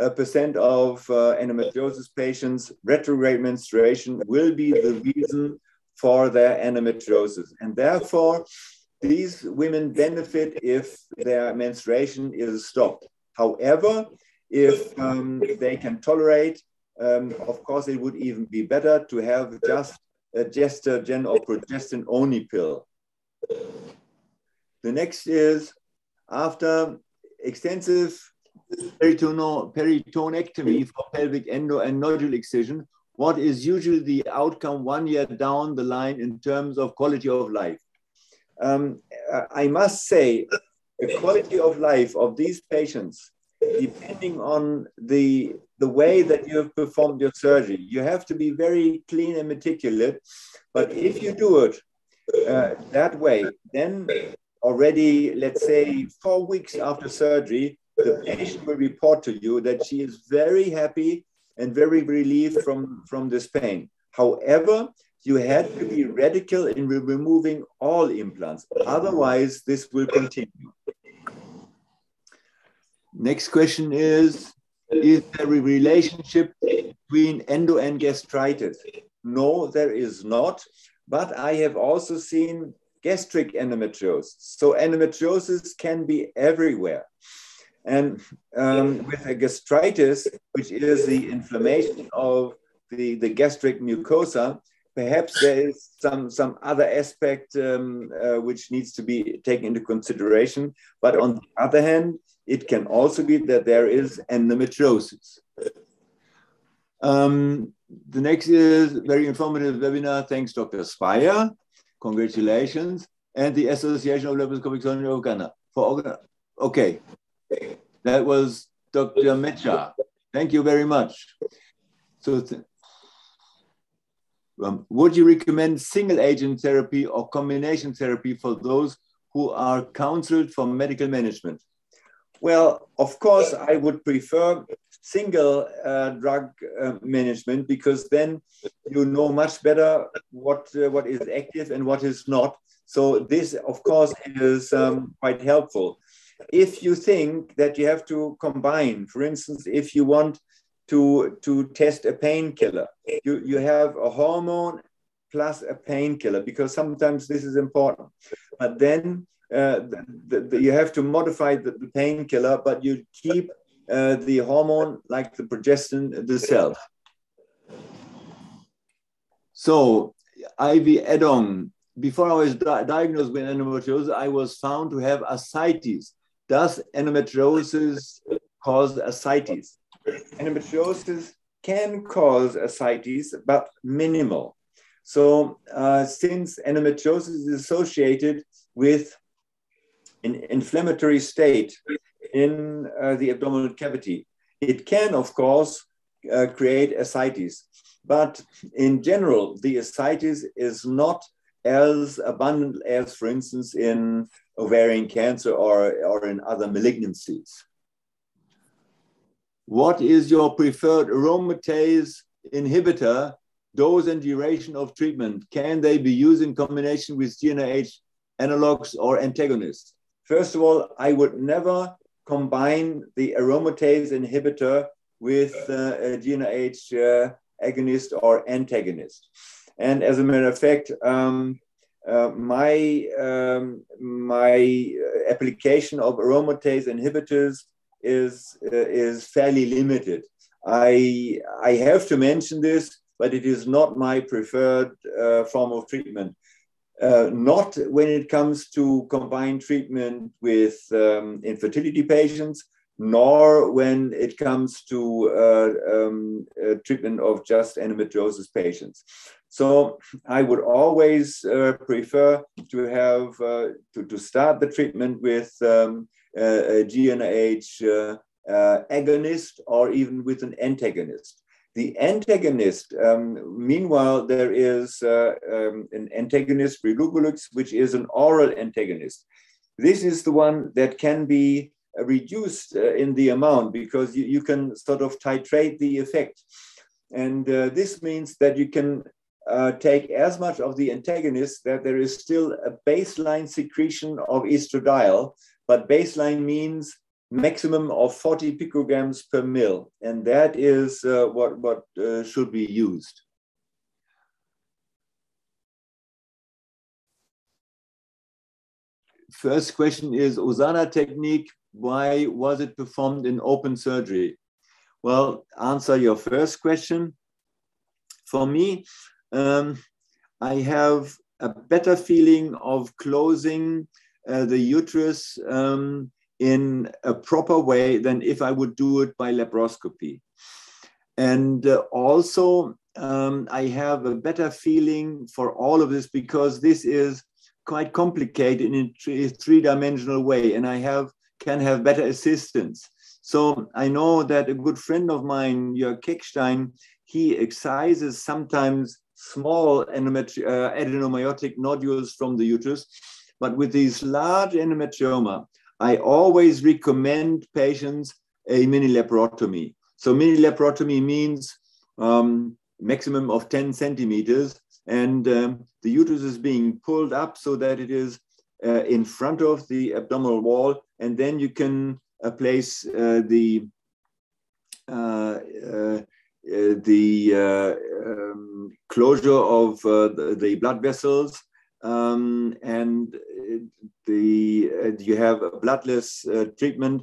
uh, percent of uh, endometriosis patients, retrograde menstruation will be the reason for their endometriosis. And therefore, these women benefit if their menstruation is stopped. However, if um, they can tolerate, um, of course, it would even be better to have just a gestagen or progestin only pill. The next is after extensive peritoneal peritonectomy for pelvic endo and nodule excision, what is usually the outcome one year down the line in terms of quality of life? Um, I must say, the quality of life of these patients, depending on the, the way that you have performed your surgery, you have to be very clean and meticulous. But if you do it uh, that way, then already, let's say, four weeks after surgery, the patient will report to you that she is very happy and very relieved from, from this pain. However, you had to be radical in removing all implants. Otherwise, this will continue. Next question is, is there a relationship between endo and gastritis? No, there is not. But I have also seen gastric endometriosis. So endometriosis can be everywhere. And um, with a gastritis, which is the inflammation of the, the gastric mucosa, perhaps there is some, some other aspect um, uh, which needs to be taken into consideration. But on the other hand, it can also be that there is endometriosis. Um, the next is very informative webinar. Thanks, Dr. Spire. Congratulations. And the Association of Laparoscopic Surgery of Ghana. For, okay, that was Dr. Mecha. Thank you very much. So, um, would you recommend single agent therapy or combination therapy for those who are counseled for medical management? Well, of course, I would prefer single uh, drug uh, management because then you know much better what uh, what is active and what is not. So this, of course, is um, quite helpful. If you think that you have to combine, for instance, if you want to to test a painkiller, you you have a hormone plus a painkiller because sometimes this is important. But then uh, the, the, you have to modify the, the painkiller, but you keep uh, the hormone like the progestin the self. So IV add-on. Before I was di diagnosed with endometriosis, I was found to have ascites. Does endometriosis cause ascites? Endometriosis can cause ascites, but minimal. So uh, since endometriosis is associated with an inflammatory state in uh, the abdominal cavity. It can, of course, uh, create ascites, but in general, the ascites is not as abundant as, for instance, in ovarian cancer or, or in other malignancies. What is your preferred aromatase inhibitor dose and duration of treatment? Can they be used in combination with GnRH analogs or antagonists? First of all, I would never combine the aromatase inhibitor with uh, a GnRH uh, agonist or antagonist. And as a matter of fact, um, uh, my, um, my application of aromatase inhibitors is, uh, is fairly limited. I, I have to mention this, but it is not my preferred uh, form of treatment. Uh, not when it comes to combined treatment with um, infertility patients, nor when it comes to uh, um, uh, treatment of just endometriosis patients. So I would always uh, prefer to have uh, to, to start the treatment with um, a GnRH agonist or even with an antagonist. The antagonist, um, meanwhile, there is uh, um, an antagonist, relugolix, which is an oral antagonist. This is the one that can be uh, reduced uh, in the amount because you, you, can sort of titrate the effect. And uh, this means that you can uh, take as much of the antagonist that there is still a baseline secretion of estradiol, but baseline means maximum of 40 picograms per mil, and that is uh, what, what uh, should be used. First question is Osada technique, why was it performed in open surgery? Well, answer your first question. For me, um, I have a better feeling of closing uh, the uterus um, in a proper way than if I would do it by laparoscopy. And uh, also, um, I have a better feeling for all of this because this is quite complicated in a three-dimensional way, and I have can have better assistance. So I know that a good friend of mine, Jörg Keckstein, he excises sometimes small uh, adenomyotic nodules from the uterus. But with these large endometrioma, I always recommend patients a mini laparotomy. So mini laparotomy means um, maximum of 10 centimeters, and um, the uterus is being pulled up so that it is uh, in front of the abdominal wall, and then you can uh, place uh, the uh, uh, the um, closure of the, the, blood vessels um, and the uh, you have a bloodless uh, treatment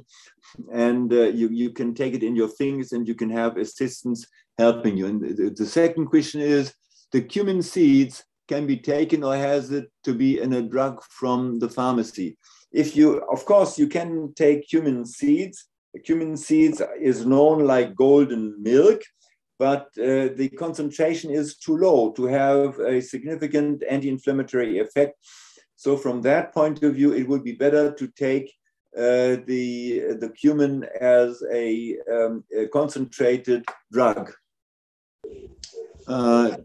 and uh, you, you can take it in your fingers and you can have assistance helping you. And the, the, second question is the cumin seeds can be taken or has it to be in a drug from the pharmacy? If you of course you can take cumin seeds. Cumin seeds is known like golden milk but uh, the concentration is too low to have a significant anti-inflammatory effect. So from that point of view, it would be better to take uh, the, the cumin as a, um, a concentrated drug. Uh,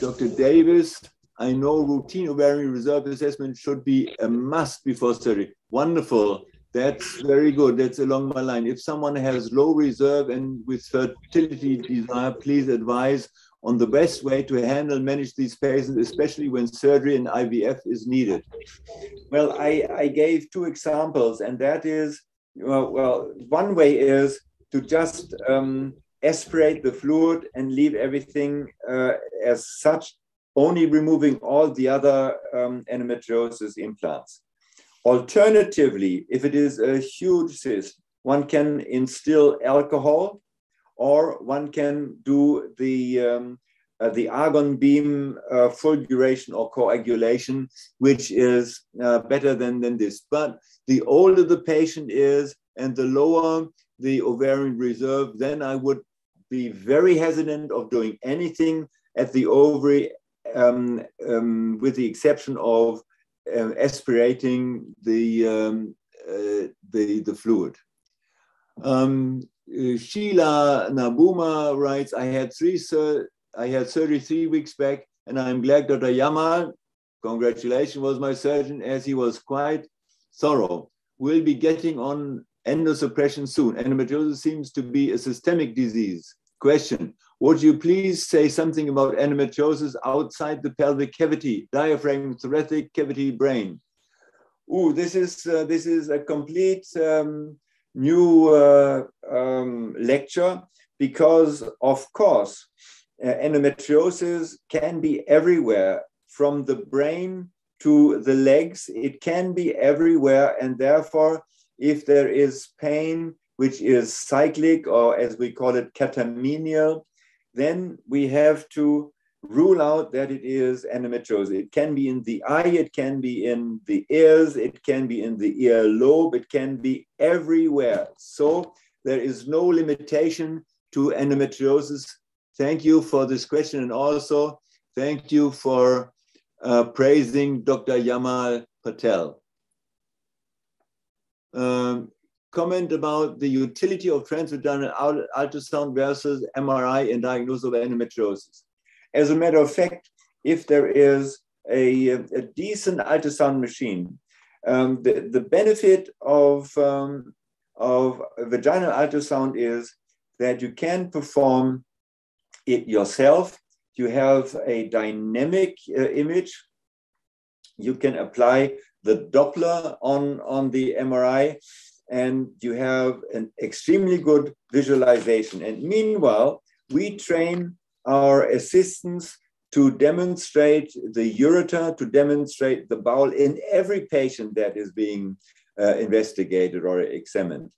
Dr. Davis, I know routine ovarian reserve assessment should be a must before surgery. Wonderful. That's very good. That's along my line. If someone has low reserve and with fertility desire, please advise on the best way to handle, manage these patients, especially when surgery and IVF is needed. Well, I, I gave two examples, and that is, well, well one way is to just um, aspirate the fluid and leave everything uh, as such, only removing all the other um, endometriosis implants. Alternatively, if it is a huge cyst, one can instill alcohol or one can do the, um, uh, the argon beam uh, fulguration or coagulation, which is uh, better than, than this. But the older the patient is and the lower the ovarian reserve, then I would be very hesitant of doing anything at the ovary um, um, with the exception of um, aspirating the, um, uh, the, the fluid. Um, uh, Sheila Nabuma writes, I had three I had 33 weeks back, and I'm glad Dr. Yamal, congratulations, was my surgeon as he was quite thorough. We'll be getting on endosuppression soon. Endometriosis seems to be a systemic disease. Question, would you please say something about endometriosis outside the pelvic cavity, diaphragm, thoracic cavity, brain? Ooh, this is uh, this is a complete um, new uh, um, lecture because, of course, uh, endometriosis can be everywhere, from the brain to the legs. It can be everywhere, and therefore, if there is pain which is cyclic or as we call it catamenial, then we have to rule out that it is endometriosis. It can be in the eye, it can be in the ears, it can be in the ear lobe, it can be everywhere. So there is no limitation to endometriosis. Thank you for this question and also thank you for uh, praising Dr. Yamal Patel. Um, comment about the utility of transvaginal ultrasound versus MRI in diagnosis of endometriosis. As a matter of fact, if there is a, a decent ultrasound machine, um, the, the benefit of, um, of vaginal ultrasound is that you can perform it yourself. You have a dynamic uh, image. You can apply the Doppler on, on the MRI and you have an extremely good visualization. And meanwhile, we train our assistants to demonstrate the ureter, to demonstrate the bowel in every patient that is being uh, investigated or examined.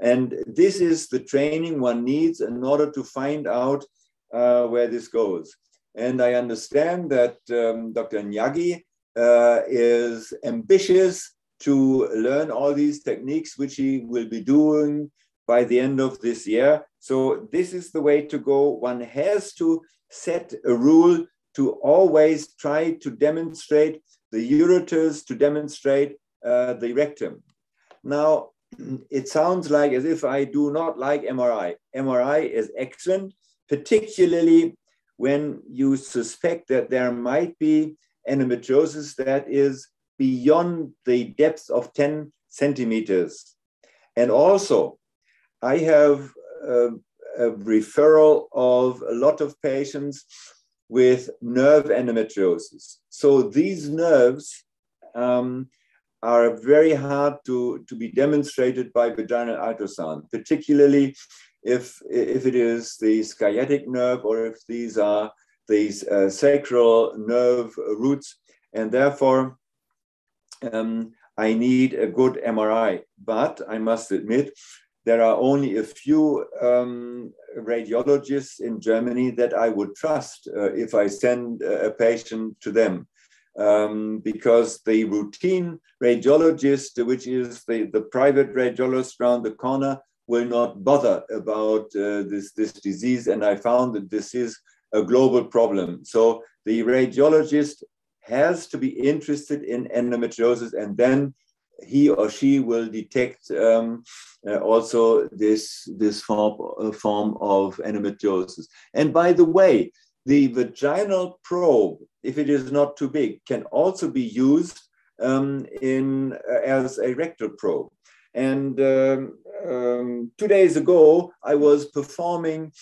And this is the training one needs in order to find out uh, where this goes. And I understand that um, Dr. Nyagi uh, is ambitious to learn all these techniques, which he will be doing by the end of this year. So this is the way to go. One has to set a rule to always try to demonstrate the ureters, to demonstrate uh, the rectum. Now, it sounds like as if I do not like MRI. MRI is excellent, particularly when you suspect that there might be endometriosis that is beyond the depth of 10 centimeters. And also, I have a, a referral of a lot of patients with nerve endometriosis. So these nerves um, are very hard to, to be demonstrated by vaginal ultrasound, particularly if, if it is the sciatic nerve or if these are these uh, sacral nerve roots. And therefore, um, I need a good MRI. But I must admit, there are only a few um, radiologists in Germany that I would trust uh, if I send a patient to them um, because the routine radiologist, which is the, the private radiologist around the corner, will not bother about uh, this, this disease. And I found that this is a global problem. So the radiologist has to be interested in endometriosis and then he or she will detect um, uh, also this, this form, uh, form of endometriosis. And by the way, the vaginal probe, if it is not too big, can also be used um, in, uh, as a rectal probe. And um, um, two days ago, I was performing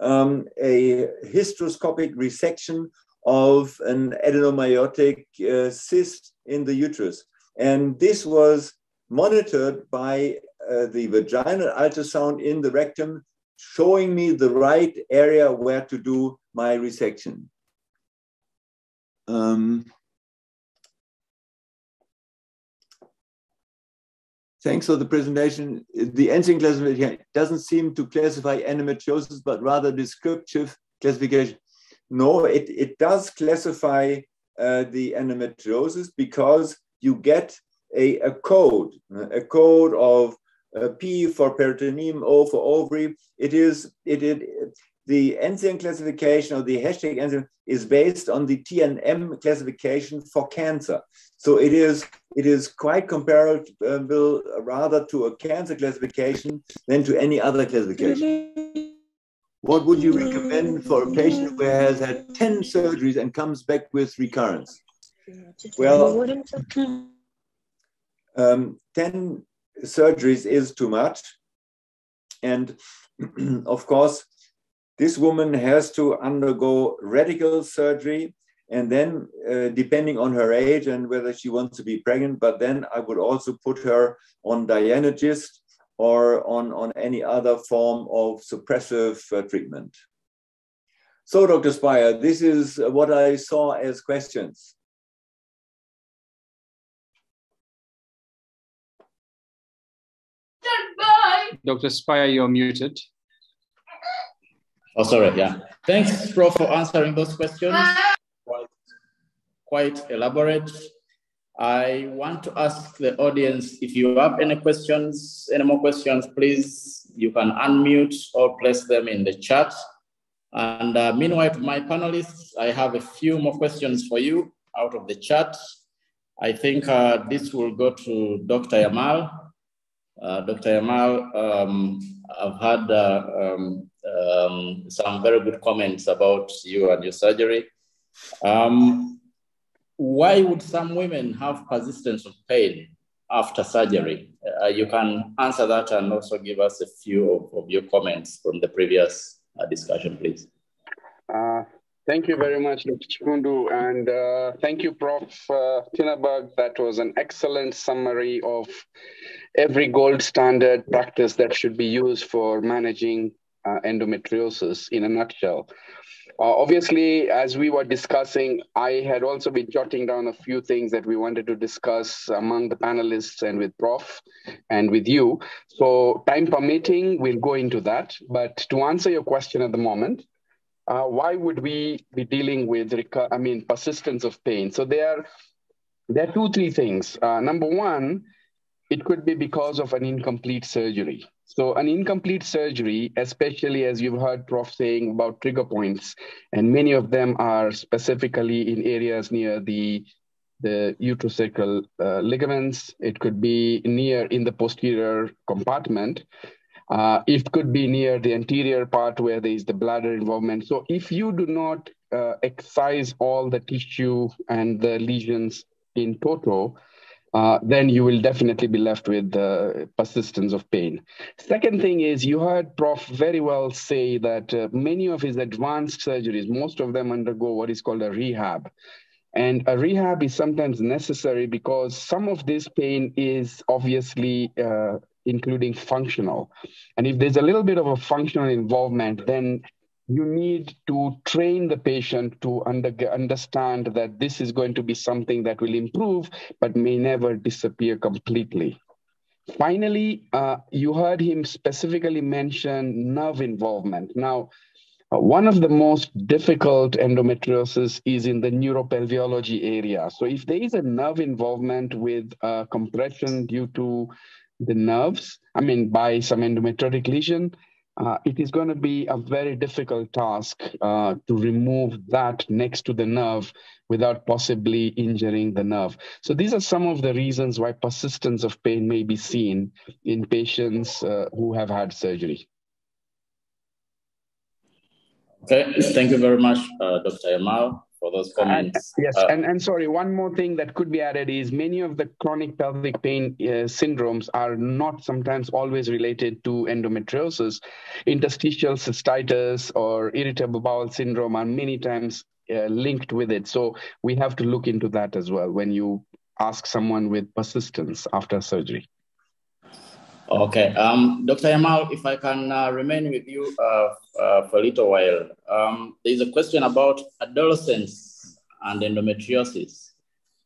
um, a hysteroscopic resection of an adenomyotic uh, cyst in the uterus. And this was monitored by uh, the vaginal ultrasound in the rectum, showing me the right area where to do my resection. Um, thanks for the presentation. The Enzian classification doesn't seem to classify endometriosis, but rather descriptive classification. No, it, it does classify uh, the endometriosis because you get a, a code, a code of uh, P for peritoneum, O for ovary. It is it, it the Enzian classification or the hashtag Enzian is based on the TNM classification for cancer. So it is it is quite comparable rather to a cancer classification than to any other classification. What would you recommend for a patient who has had 10 surgeries and comes back with recurrence? Well, um, 10 surgeries is too much. And of course, this woman has to undergo radical surgery. And then, uh, depending on her age and whether she wants to be pregnant, but then I would also put her on dienogest or on, on any other form of suppressive uh, treatment. So, Dr. Spire, this is what I saw as questions. Dr. Spire, you're muted. Oh, sorry, yeah. Thanks, Prof, for answering those questions. Quite, quite elaborate. I want to ask the audience if you have any questions, any more questions, please, you can unmute or place them in the chat. And uh, meanwhile, to my panelists, I have a few more questions for you out of the chat. I think uh, this will go to Dr. Yamal. Uh, Dr. Yamal, um, I've had uh, um, um, some very good comments about you and your surgery. Um, why would some women have persistence of pain after surgery? Uh, you can answer that and also give us a few of, of your comments from the previous uh, discussion, please. Uh, Thank you very much, Dr. Kiggundu, and uh, thank you, Prof. Uh. That was an excellent summary of every gold standard practice that should be used for managing uh, endometriosis in a nutshell. Uh, obviously, as we were discussing, I had also been jotting down a few things that we wanted to discuss among the panelists and with Prof and with you. So, time permitting, we'll go into that. But to answer your question at the moment, uh, why would we be dealing with, I mean, persistence of pain? So there, there are two, three things. Uh, number one, it could be because of an incomplete surgery. So an incomplete surgery, especially as you've heard Prof saying about trigger points, and many of them are specifically in areas near the the uterosacral uh, ligaments. It could be near in the posterior compartment. Uh, it could be near the anterior part where there is the bladder involvement. So if you do not uh, excise all the tissue and the lesions in toto, uh, then you will definitely be left with the persistence of pain. Second thing is, you heard Prof very well say that uh, many of his advanced surgeries, most of them undergo what is called a rehab. And a rehab is sometimes necessary because some of this pain is obviously uh, including functional. And if there's a little bit of a functional involvement, then you need to train the patient to under, understand that this is going to be something that will improve, but may never disappear completely. Finally, uh, you heard him specifically mention nerve involvement. Now, uh, one of the most difficult endometriosis is in the neuropelveology area. So if there is a nerve involvement with uh, compression due to the nerves, I mean, by some endometriotic lesion, uh, it is going to be a very difficult task uh, to remove that next to the nerve without possibly injuring the nerve. So these are some of the reasons why persistence of pain may be seen in patients uh, who have had surgery. Okay, thank you very much, uh, Dr. Yamal for those comments. And, yes, uh, and, and sorry, one more thing that could be added is many of the chronic pelvic pain uh, syndromes are not sometimes always related to endometriosis. Interstitial cystitis or irritable bowel syndrome are many times uh, linked with it. So we have to look into that as well when you ask someone with persistence after surgery. Okay, um, Dr. Yamal, if I can uh, remain with you uh, uh, for a little while. Um, there's a question about adolescents and endometriosis.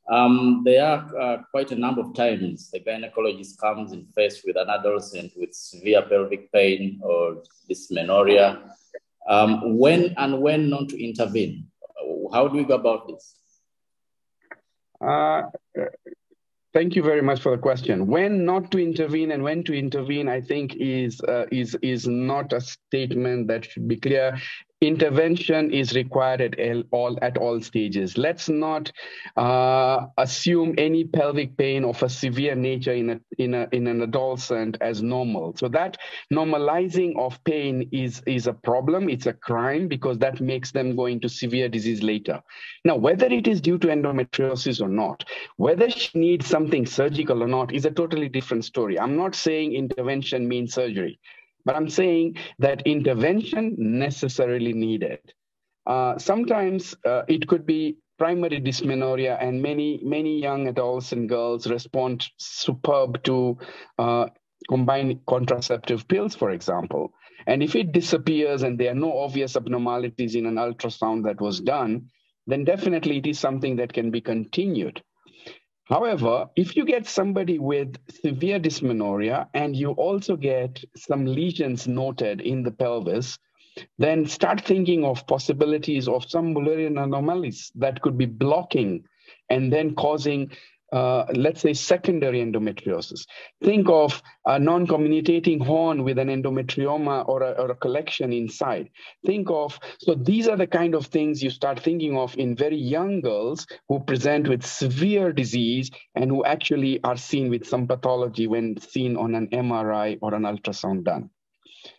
Um, there are uh, quite a number of times the gynecologist comes in face with an adolescent with severe pelvic pain or dysmenorrhea. Um, when and when not to intervene? How do we go about this? Thank you very much for the question. When not to intervene and when to intervene, I think is uh, is is not a statement that should be clear intervention is required at all at all stages. Let's not uh, assume any pelvic pain of a severe nature in a, in a in an adolescent as normal. So that normalizing of pain is is a problem. It's a crime because that makes them go into severe disease later. Now, whether it is due to endometriosis or not, whether she needs something surgical or not, is a totally different story. I'm not saying intervention means surgery. But I'm saying that intervention necessarily needed. Uh, sometimes uh, it could be primary dysmenorrhea, and many many young adults and girls respond superb to uh, combined contraceptive pills, for example. And if it disappears and there are no obvious abnormalities in an ultrasound that was done, then definitely it is something that can be continued. However, if you get somebody with severe dysmenorrhea and you also get some lesions noted in the pelvis, then start thinking of possibilities of some Mullerian anomalies that could be blocking and then causing uh, let's say secondary endometriosis. Think of a non-communicating horn with an endometrioma or a, or a, collection inside. Think of, so these are the kind of things you start thinking of in very young girls who present with severe disease and who actually are seen with some pathology when seen on an MRI or an ultrasound done.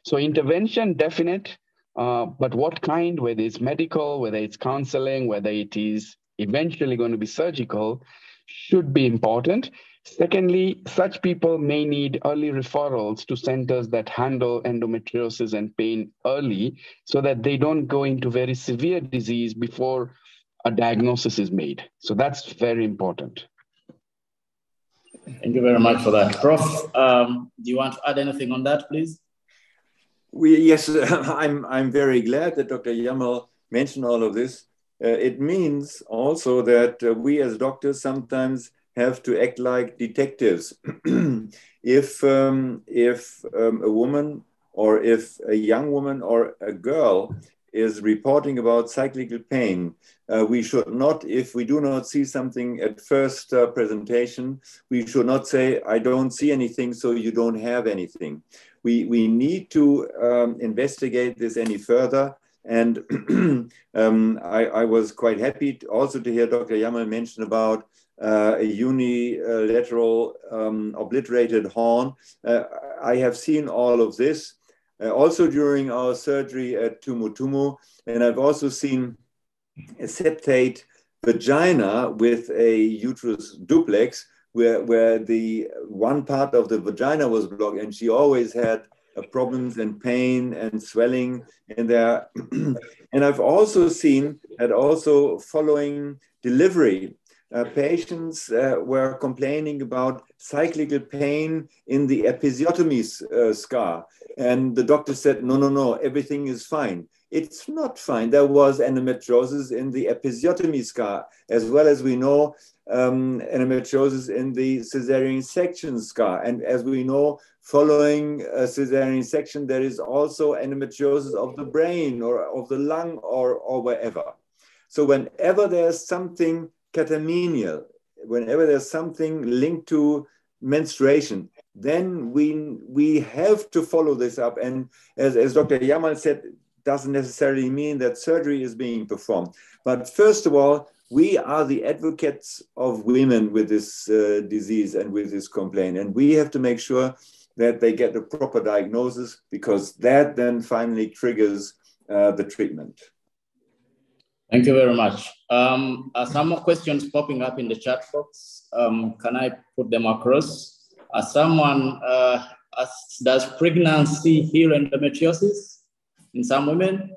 So intervention, definite, uh, but what kind, whether it's medical, whether it's counseling, whether it is eventually going to be surgical, should be important. Secondly, such people may need early referrals to centers that handle endometriosis and pain early so that they don't go into very severe disease before a diagnosis is made. So that's very important. Thank you very much for that. Prof, um, do you want to add anything on that, please? We, yes, I'm, I'm very glad that Dr. Yamal mentioned all of this. Uh, it means also that uh, we as doctors sometimes have to act like detectives. if um, if um, a woman or if a young woman or a girl is reporting about cyclical pain, uh, we should not, if we do not see something at first uh, presentation, we should not say, I don't see anything, so you don't have anything. We, we need to um, investigate this any further and um, I, I, was quite happy to also to hear Dr. Yamal mention about uh, a unilateral um, obliterated horn. Uh, I have seen all of this uh, also during our surgery at Tumutumu, and I've also seen a septate vagina with a uterus duplex where, where the one part of the vagina was blocked and she always had problems and pain and swelling in there. and I've also seen that also following delivery, uh, patients uh, were complaining about cyclical pain in the episiotomy uh, scar. And the doctor said, no, no, no, everything is fine. It's not fine. There was endometriosis in the episiotomy scar, as well as we know um, endometriosis in the cesarean section scar. And as we know, following a cesarean section, there is also endometriosis of the brain or of the lung or, or wherever. So whenever there's something catamenial, whenever there's something linked to menstruation, then we, we have to follow this up. And as, as Dr. Yamal said, doesn't necessarily mean that surgery is being performed. But first of all, we are the advocates of women with this uh, disease and with this complaint. And we have to make sure that they get the proper diagnosis because that then finally triggers uh, the treatment. Thank you very much. Um, some more questions popping up in the chat box. Um, can I put them across? Uh, someone uh, asks, does pregnancy heal endometriosis in some women?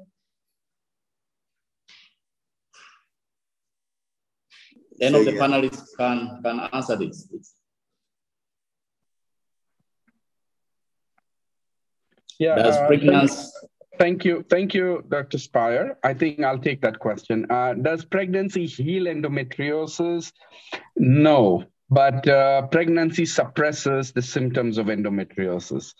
Any of the panelists can, can answer this. Yeah, does uh, pregnancy... Thank you. Thank you, Dr. Spire. I think I'll take that question. Uh, does pregnancy heal endometriosis? No, but uh, pregnancy suppresses the symptoms of endometriosis.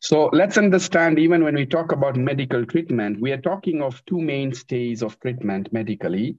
So let's understand, even when we talk about medical treatment, we are talking of two mainstays of treatment medically,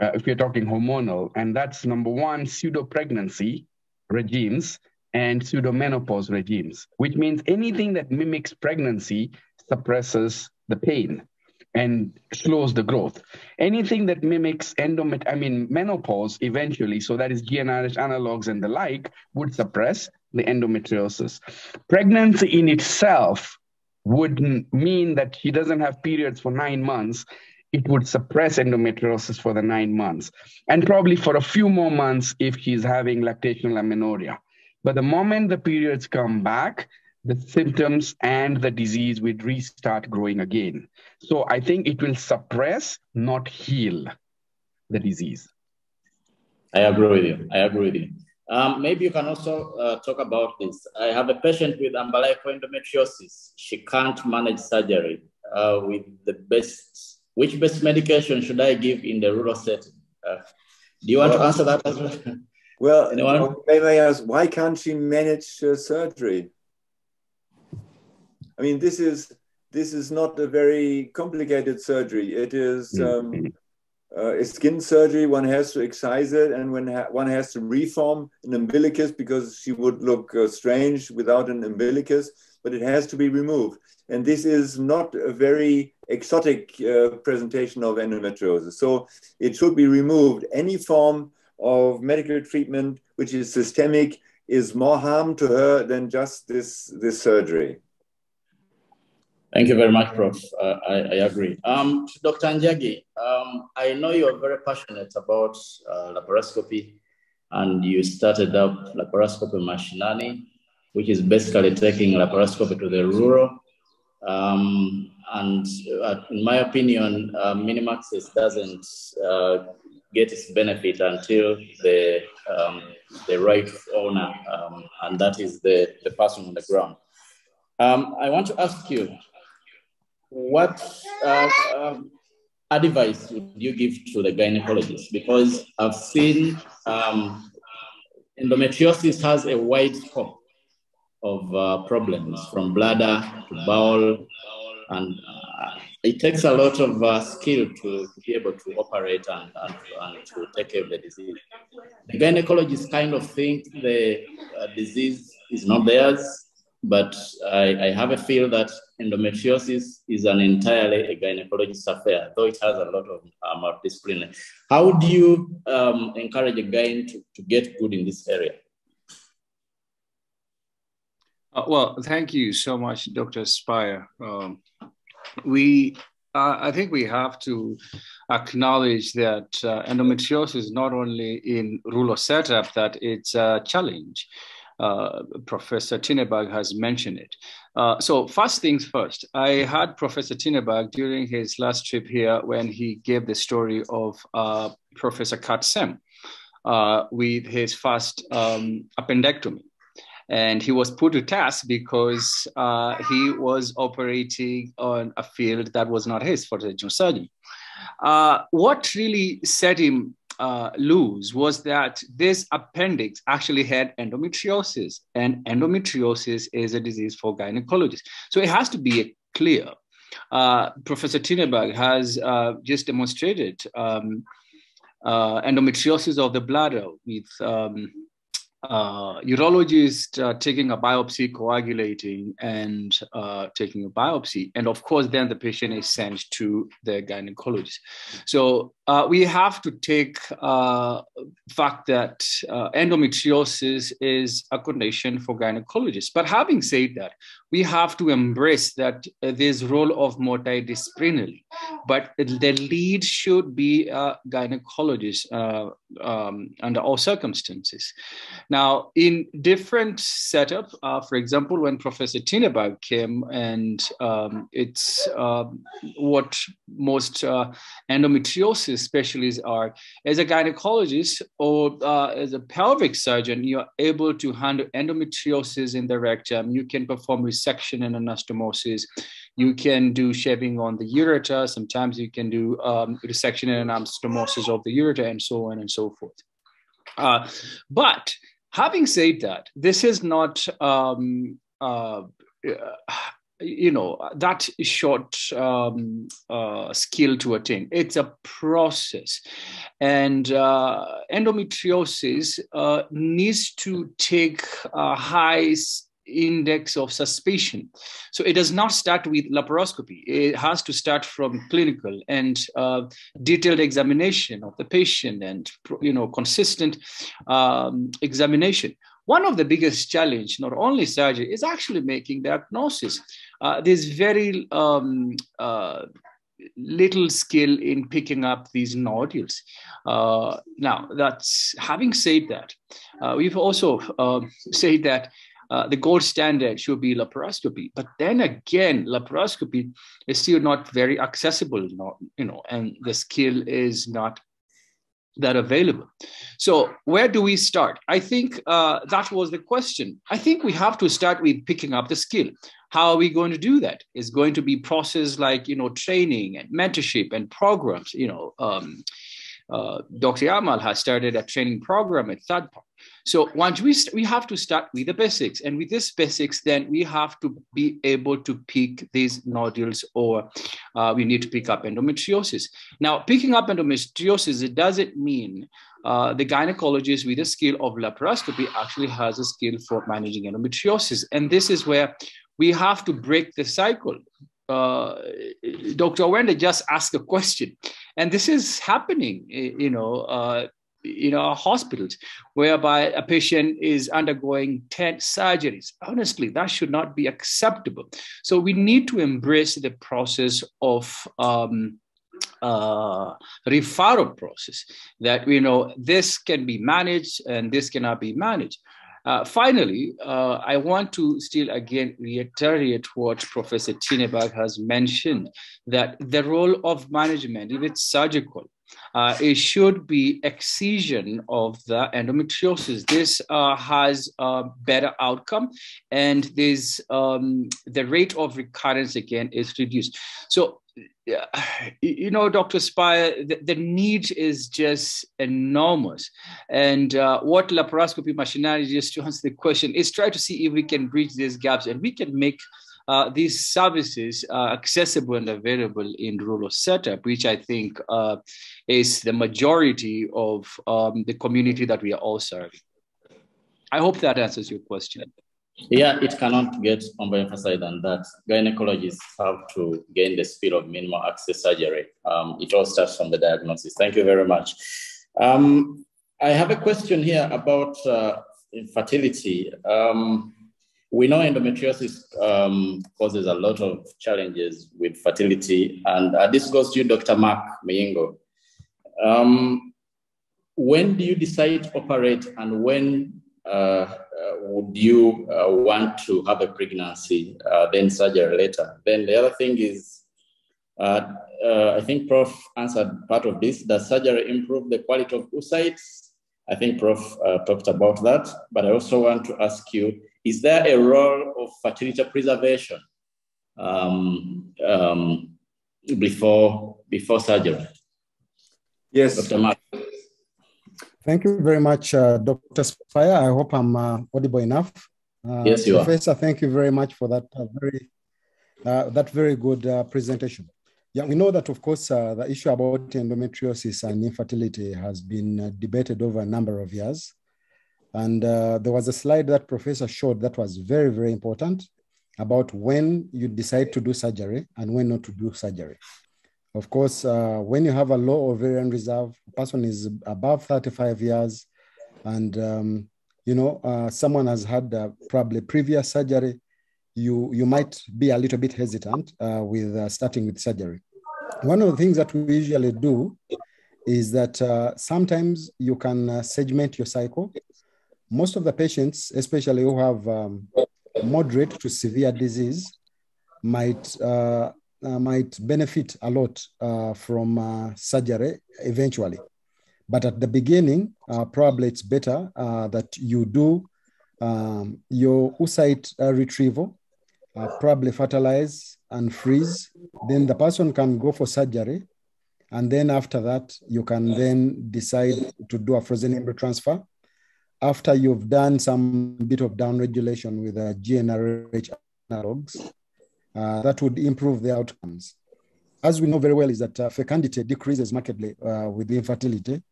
uh, if we're talking hormonal, and that's number one, pseudo pregnancy regimes and pseudomenopause regimes, which means anything that mimics pregnancy suppresses the pain and slows the growth. Anything that mimics endomet, I mean menopause eventually, so that is GnRH analogs and the like, would suppress the endometriosis. Pregnancy in itself would mean that she doesn't have periods for nine months. It would suppress endometriosis for the nine months, and probably for a few more months if she's having lactational amenorrhea. But the moment the periods come back, the symptoms and the disease would restart growing again. So I think it will suppress, not heal the disease. I agree with you. I agree with you. Um, maybe you can also uh, talk about this. I have a patient with umbilical endometriosis. She can't manage surgery uh, with the best. Which best medication should I give in the rural setting? Uh, do you want well, to answer that as well? Well, Anyone? may I ask, why can't she manage uh, surgery? I mean, this is this is not a very complicated surgery. It is mm. um, uh, a skin surgery. One has to excise it, and when ha one has to reform an umbilicus because she would look uh, strange without an umbilicus. But it has to be removed, and this is not a very exotic uh, presentation of endometriosis. So it should be removed. Any form of medical treatment which is systemic is more harm to her than just this this surgery. Thank you very much, Prof. Uh, I, I, agree. Um, Dr. Njagi, um, I know you're very passionate about uh, laparoscopy and you started up laparoscopy mashinani, which is basically taking laparoscopy to the rural. Um, and uh, in my opinion, uh, minimal access doesn't uh, get its benefit until the, um, the right owner, um, and that is the, the person on the ground. Um, I want to ask you, what uh, um, advice would you give to the gynecologist? Because I've seen um, endometriosis has a wide scope of uh, problems from bladder to bowel, and uh, it takes a lot of uh, skill to, be able to operate and, and, and, to take care of the disease. The gynecologists kind of think the uh, disease is not theirs but I, I have a feel that endometriosis is an entirely a gynecologist affair, though it has a lot of uh, multidisciplinary. How do you um, encourage a guy to, to get good in this area? Uh, well, thank you so much, Dr. Spire. Um, we, uh, I think we have to acknowledge that uh, endometriosis is not only in rural setup that it's a challenge. Uh, Professor Tinneberg has mentioned it. Uh, so first things first, I had Professor Tinneberg during his last trip here when he gave the story of uh, Professor Kurt Semm uh, with his first um, appendectomy. And he was put to task because uh, he was operating on a field that was not his for the surgery. what really set him uh, lose was that this appendix actually had endometriosis, and endometriosis is a disease for gynecologists. So it has to be clear. Uh, Professor Tinneberg has uh, just demonstrated um, uh, endometriosis of the bladder with um, uh, urologist uh, taking a biopsy, coagulating, and uh, taking a biopsy. And of course, then the patient is sent to the gynecologist. So uh, we have to take uh, fact that uh, endometriosis is a condition for gynecologists. But having said that, we have to embrace that uh, this role of multidisciplinary, but the lead should be a gynecologist uh, um, under all circumstances. Now, in different setup, uh, for example, when Professor Tinneberg came, and um, it's um, what most uh, endometriosis specialists are, as a gynecologist or uh, as a pelvic surgeon, you're able to handle endometriosis in the rectum. You can perform resection and anastomosis. You can do shaving on the ureter. Sometimes you can do um, resection and anastomosis of the ureter and so on and so forth. Uh, but having said that, this is not um, uh, you know that short um, uh, skill to attain it's a process and uh, endometriosis uh, needs to take a high index of suspicion. So it does not start with laparoscopy. It has to start from clinical and uh, detailed examination of the patient and you know consistent um, examination. One of the biggest challenge, not only surgery, is actually making diagnosis. Uh, there's very um, uh, little skill in picking up these nodules. Uh, now, that's having said that, uh, we've also uh, said that uh, the gold standard should be laparoscopy. But then again, laparoscopy is still not very accessible, not, you know, and the skill is not that available. So where do we start? I think uh, that was the question. I think we have to start with picking up the skill. How are we going to do that? It's going to be process like you know training and mentorship and programs. You know, um, uh, Dr. Yamal has started a training program at Third Park. So once we, we have to start with the basics. And with these basics, then we have to be able to pick these nodules or uh, we need to pick up endometriosis. Now, picking up endometriosis, it doesn't mean uh, the gynecologist with a skill of laparoscopy actually has a skill for managing endometriosis. And this is where we have to break the cycle. Uh, Dr. Wenda just asked a question, and this is happening. You know, uh, you know hospitals whereby a patient is undergoing 10 surgeries honestly that should not be acceptable so we need to embrace the process of um, uh, referral process that you know this can be managed and this cannot be managed uh, finally, uh, I want to still again reiterate what Professor Tinneberg has mentioned that the role of management, if it's surgical, uh, it should be excision of the endometriosis. This uh, has a better outcome, and this um, the rate of recurrence again is reduced. So, you know, Dr. Spire, the, the, need is just enormous. And uh, what laparoscopy mashinani, just to answer the question, is try to see if we can bridge these gaps and we can make uh, these services are accessible and available in rural setup, which I think uh, is the majority of um, the community that we are all serving. I hope that answers your question. Yeah, it cannot get overemphasized than that. Gynecologists have to gain the speed of minimal access surgery. Um, it all starts from the diagnosis. Thank you very much. Um, I have a question here about uh, infertility. Um, we know endometriosis um, causes a lot of challenges with fertility, and uh, this goes to you, Dr. Mark Muyingo. Um, when do you decide to operate, and when uh, uh, would you uh, want to have a pregnancy, uh, then surgery later? Then the other thing is, uh, I think Prof answered part of this. Does surgery improve the quality of oocytes? I think Prof talked about that, but I also want to ask you is there a role of fertility preservation um, um, before, before surgery? Yes. Dr. Mark. Thank you very much, uh, Dr. Spire. I hope I'm uh, audible enough. Uh, yes, you Professor, are. thank you very much for that uh, very, uh, that very good uh, presentation. Yeah, we know that, of course, the issue about endometriosis and infertility has been debated over a number of years. And uh, there was a slide that professor showed that was very, very important about when you decide to do surgery and when not to do surgery. Of course, uh, when you have a low ovarian reserve, a person is above 35 years, and um, you know uh, someone has had uh, probably previous surgery, you you might be a little bit hesitant uh, with uh, starting with surgery. One of the things that we usually do is that sometimes you can segment your cycle most of the patients, especially who have um, moderate to severe disease, might uh, uh, might benefit a lot uh, from uh, surgery eventually. But at the beginning, uh, probably it's better uh, that you do um, your oocyte retrieval, probably fertilize and freeze. Then the person can go for surgery. And then after that, you can then decide to do a frozen embryo transfer after you've done some bit of downregulation with uh, GnRH analogs, uh, that would improve the outcomes. As we know very well is that uh, fecundity decreases markedly uh, with infertility.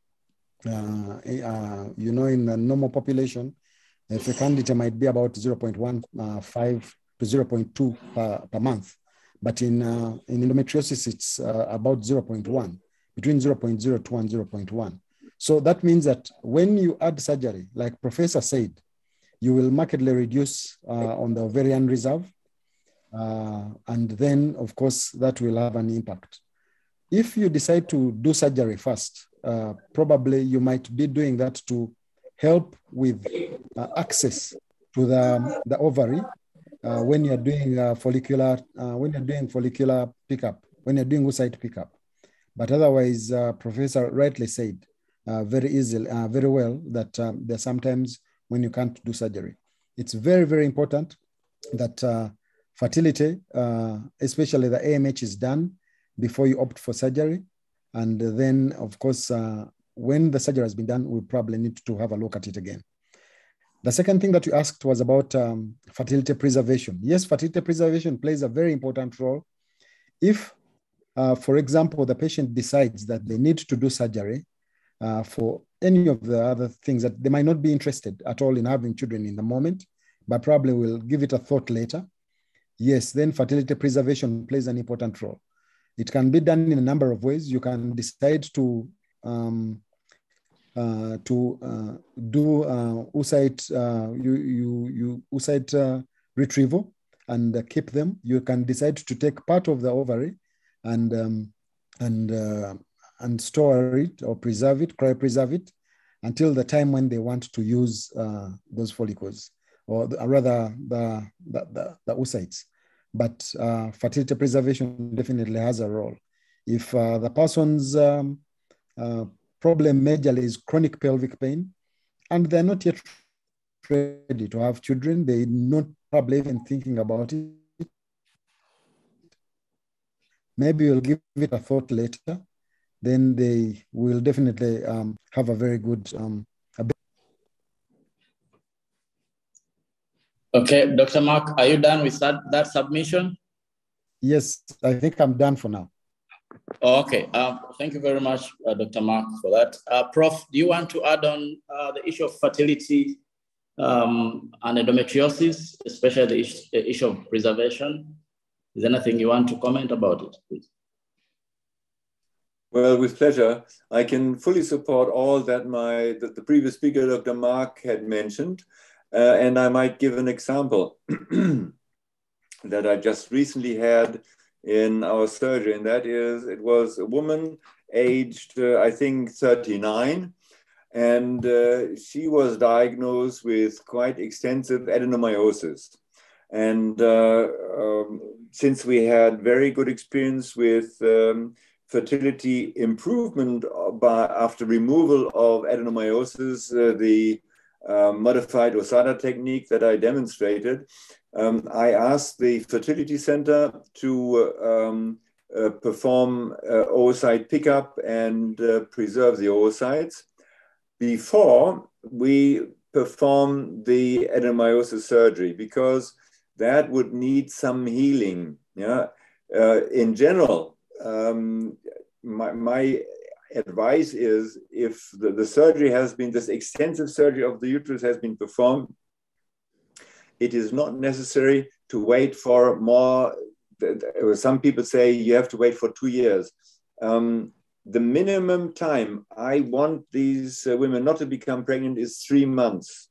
Uh, uh, you know, in the normal population, fecundity might be about 0.15 to 0.2 per, per month. But in, in endometriosis, it's about 0.1, between 0.02 and 0.1. So that means that when you add surgery, like Professor said, you will markedly reduce uh, on the ovarian reserve. Uh, and then, of course, that will have an impact. If you decide to do surgery first, uh, probably you might be doing that to help with uh, access to the, the ovary uh, when you're doing uh, follicular, when you're doing follicular pickup, when you're doing oocyte pickup. But otherwise, Professor rightly said, uh, very easily, uh, very well that um, there's sometimes when you can't do surgery. It's very, very important that uh, fertility, uh, especially the AMH, is done before you opt for surgery. And then, of course, uh, when the surgery has been done, we probably need to have a look at it again. The second thing that you asked was about um, fertility preservation. Yes, fertility preservation plays a very important role. If, uh, for example, the patient decides that they need to do surgery uh, for any of the other things that they might not be interested at all in having children in the moment, but probably will give it a thought later. Yes, then fertility preservation plays an important role. It can be done in a number of ways. You can decide to um, uh, to uh, do uh, oocyte uh, you you you oocyte uh, retrieval and uh, keep them. You can decide to take part of the ovary and um, and and store it or preserve it, cryopreserve it until the time when they want to use uh, those follicles or the, rather the, the, the, the oocytes. But uh, fertility preservation definitely has a role. If uh, the person's um, uh, problem majorly is chronic pelvic pain and they're not yet ready to have children, they're not probably even thinking about it, maybe you'll give it a thought later then they will definitely um, have a very good. Um, okay, Dr. Mark, are you done with that, that submission? Yes, I think I'm done for now. Okay, um, thank you very much, uh, Dr. Mark, for that. Uh, Prof, do you want to add on uh, the issue of fertility um, and endometriosis, especially the issue, the issue of preservation. Is there anything you want to comment about it, please? Well, with pleasure. I can fully support all that my that the previous speaker, Dr. Mark, had mentioned, uh, and I might give an example that I just recently had in our surgery, and that is it was a woman aged, uh, I think, 39, and uh, she was diagnosed with quite extensive adenomyosis. And uh, um, since we had very good experience with um, fertility improvement by, after removal of adenomyosis, uh, the uh, modified OSADA technique that I demonstrated, um, I asked the fertility center to um, uh, perform uh, oocyte pickup and uh, preserve the oocytes before we perform the adenomyosis surgery because that would need some healing. Yeah, uh, in general, um, my, my, advice is if the, the surgery has been, this extensive surgery of the uterus has been performed, it is not necessary to wait for more. Some people say you have to wait for two years. Um, the minimum time I want these uh, women not to become pregnant is three months.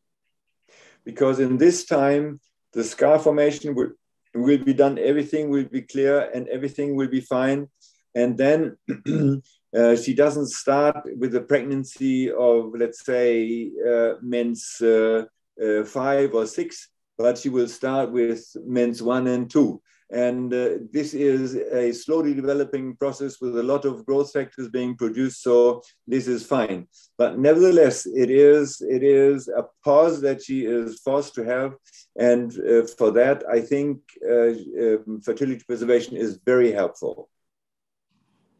Because in this time, the scar formation will, will be done, everything will be clear, and everything will be fine and then uh, she doesn't start with the pregnancy of let's say uh, mens uh, uh, five or six but she will start with mens one and two. And uh, this is a slowly developing process with a lot of growth factors being produced so this is fine. But nevertheless it is it is a pause that she is forced to have. And uh, for that i think um, fertility preservation is very helpful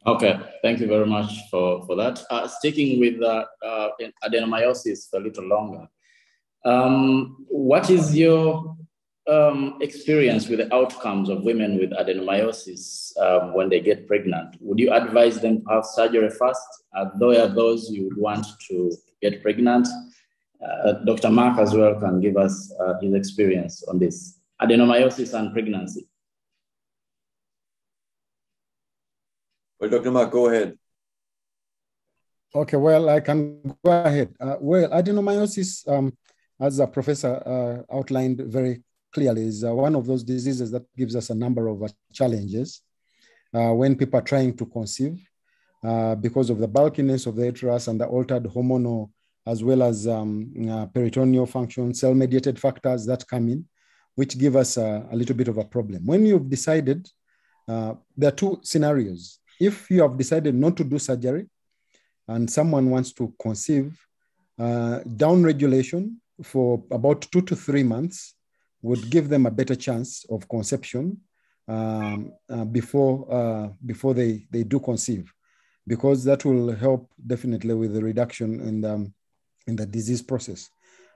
Okay, thank you very much for, for that. Uh, sticking with uh, uh, adenomyosis a little longer, um, what is your um, experience with the outcomes of women with adenomyosis um, when they get pregnant? Would you advise them to have surgery first? Are there those you would want to get pregnant? Uh, Dr. Mark as well can give us uh, his experience on this adenomyosis and pregnancy. Well, Dr. Mark, go ahead. Okay, well, I can go ahead. Uh, well, adenomyosis, um, as the professor uh, outlined very clearly, is uh, one of those diseases that gives us a number of uh, challenges uh, when people are trying to conceive uh, because of the bulkiness of the uterus and the altered hormonal as well as um, peritoneal function, cell-mediated factors that come in, which give us a, a, little bit of a problem. When you've decided, there are two scenarios if you have decided not to do surgery and someone wants to conceive, uh, down regulation for about two to three months would give them a better chance of conception um, uh, before uh, before they, they do conceive, because that will help definitely with the reduction in the, in the disease process.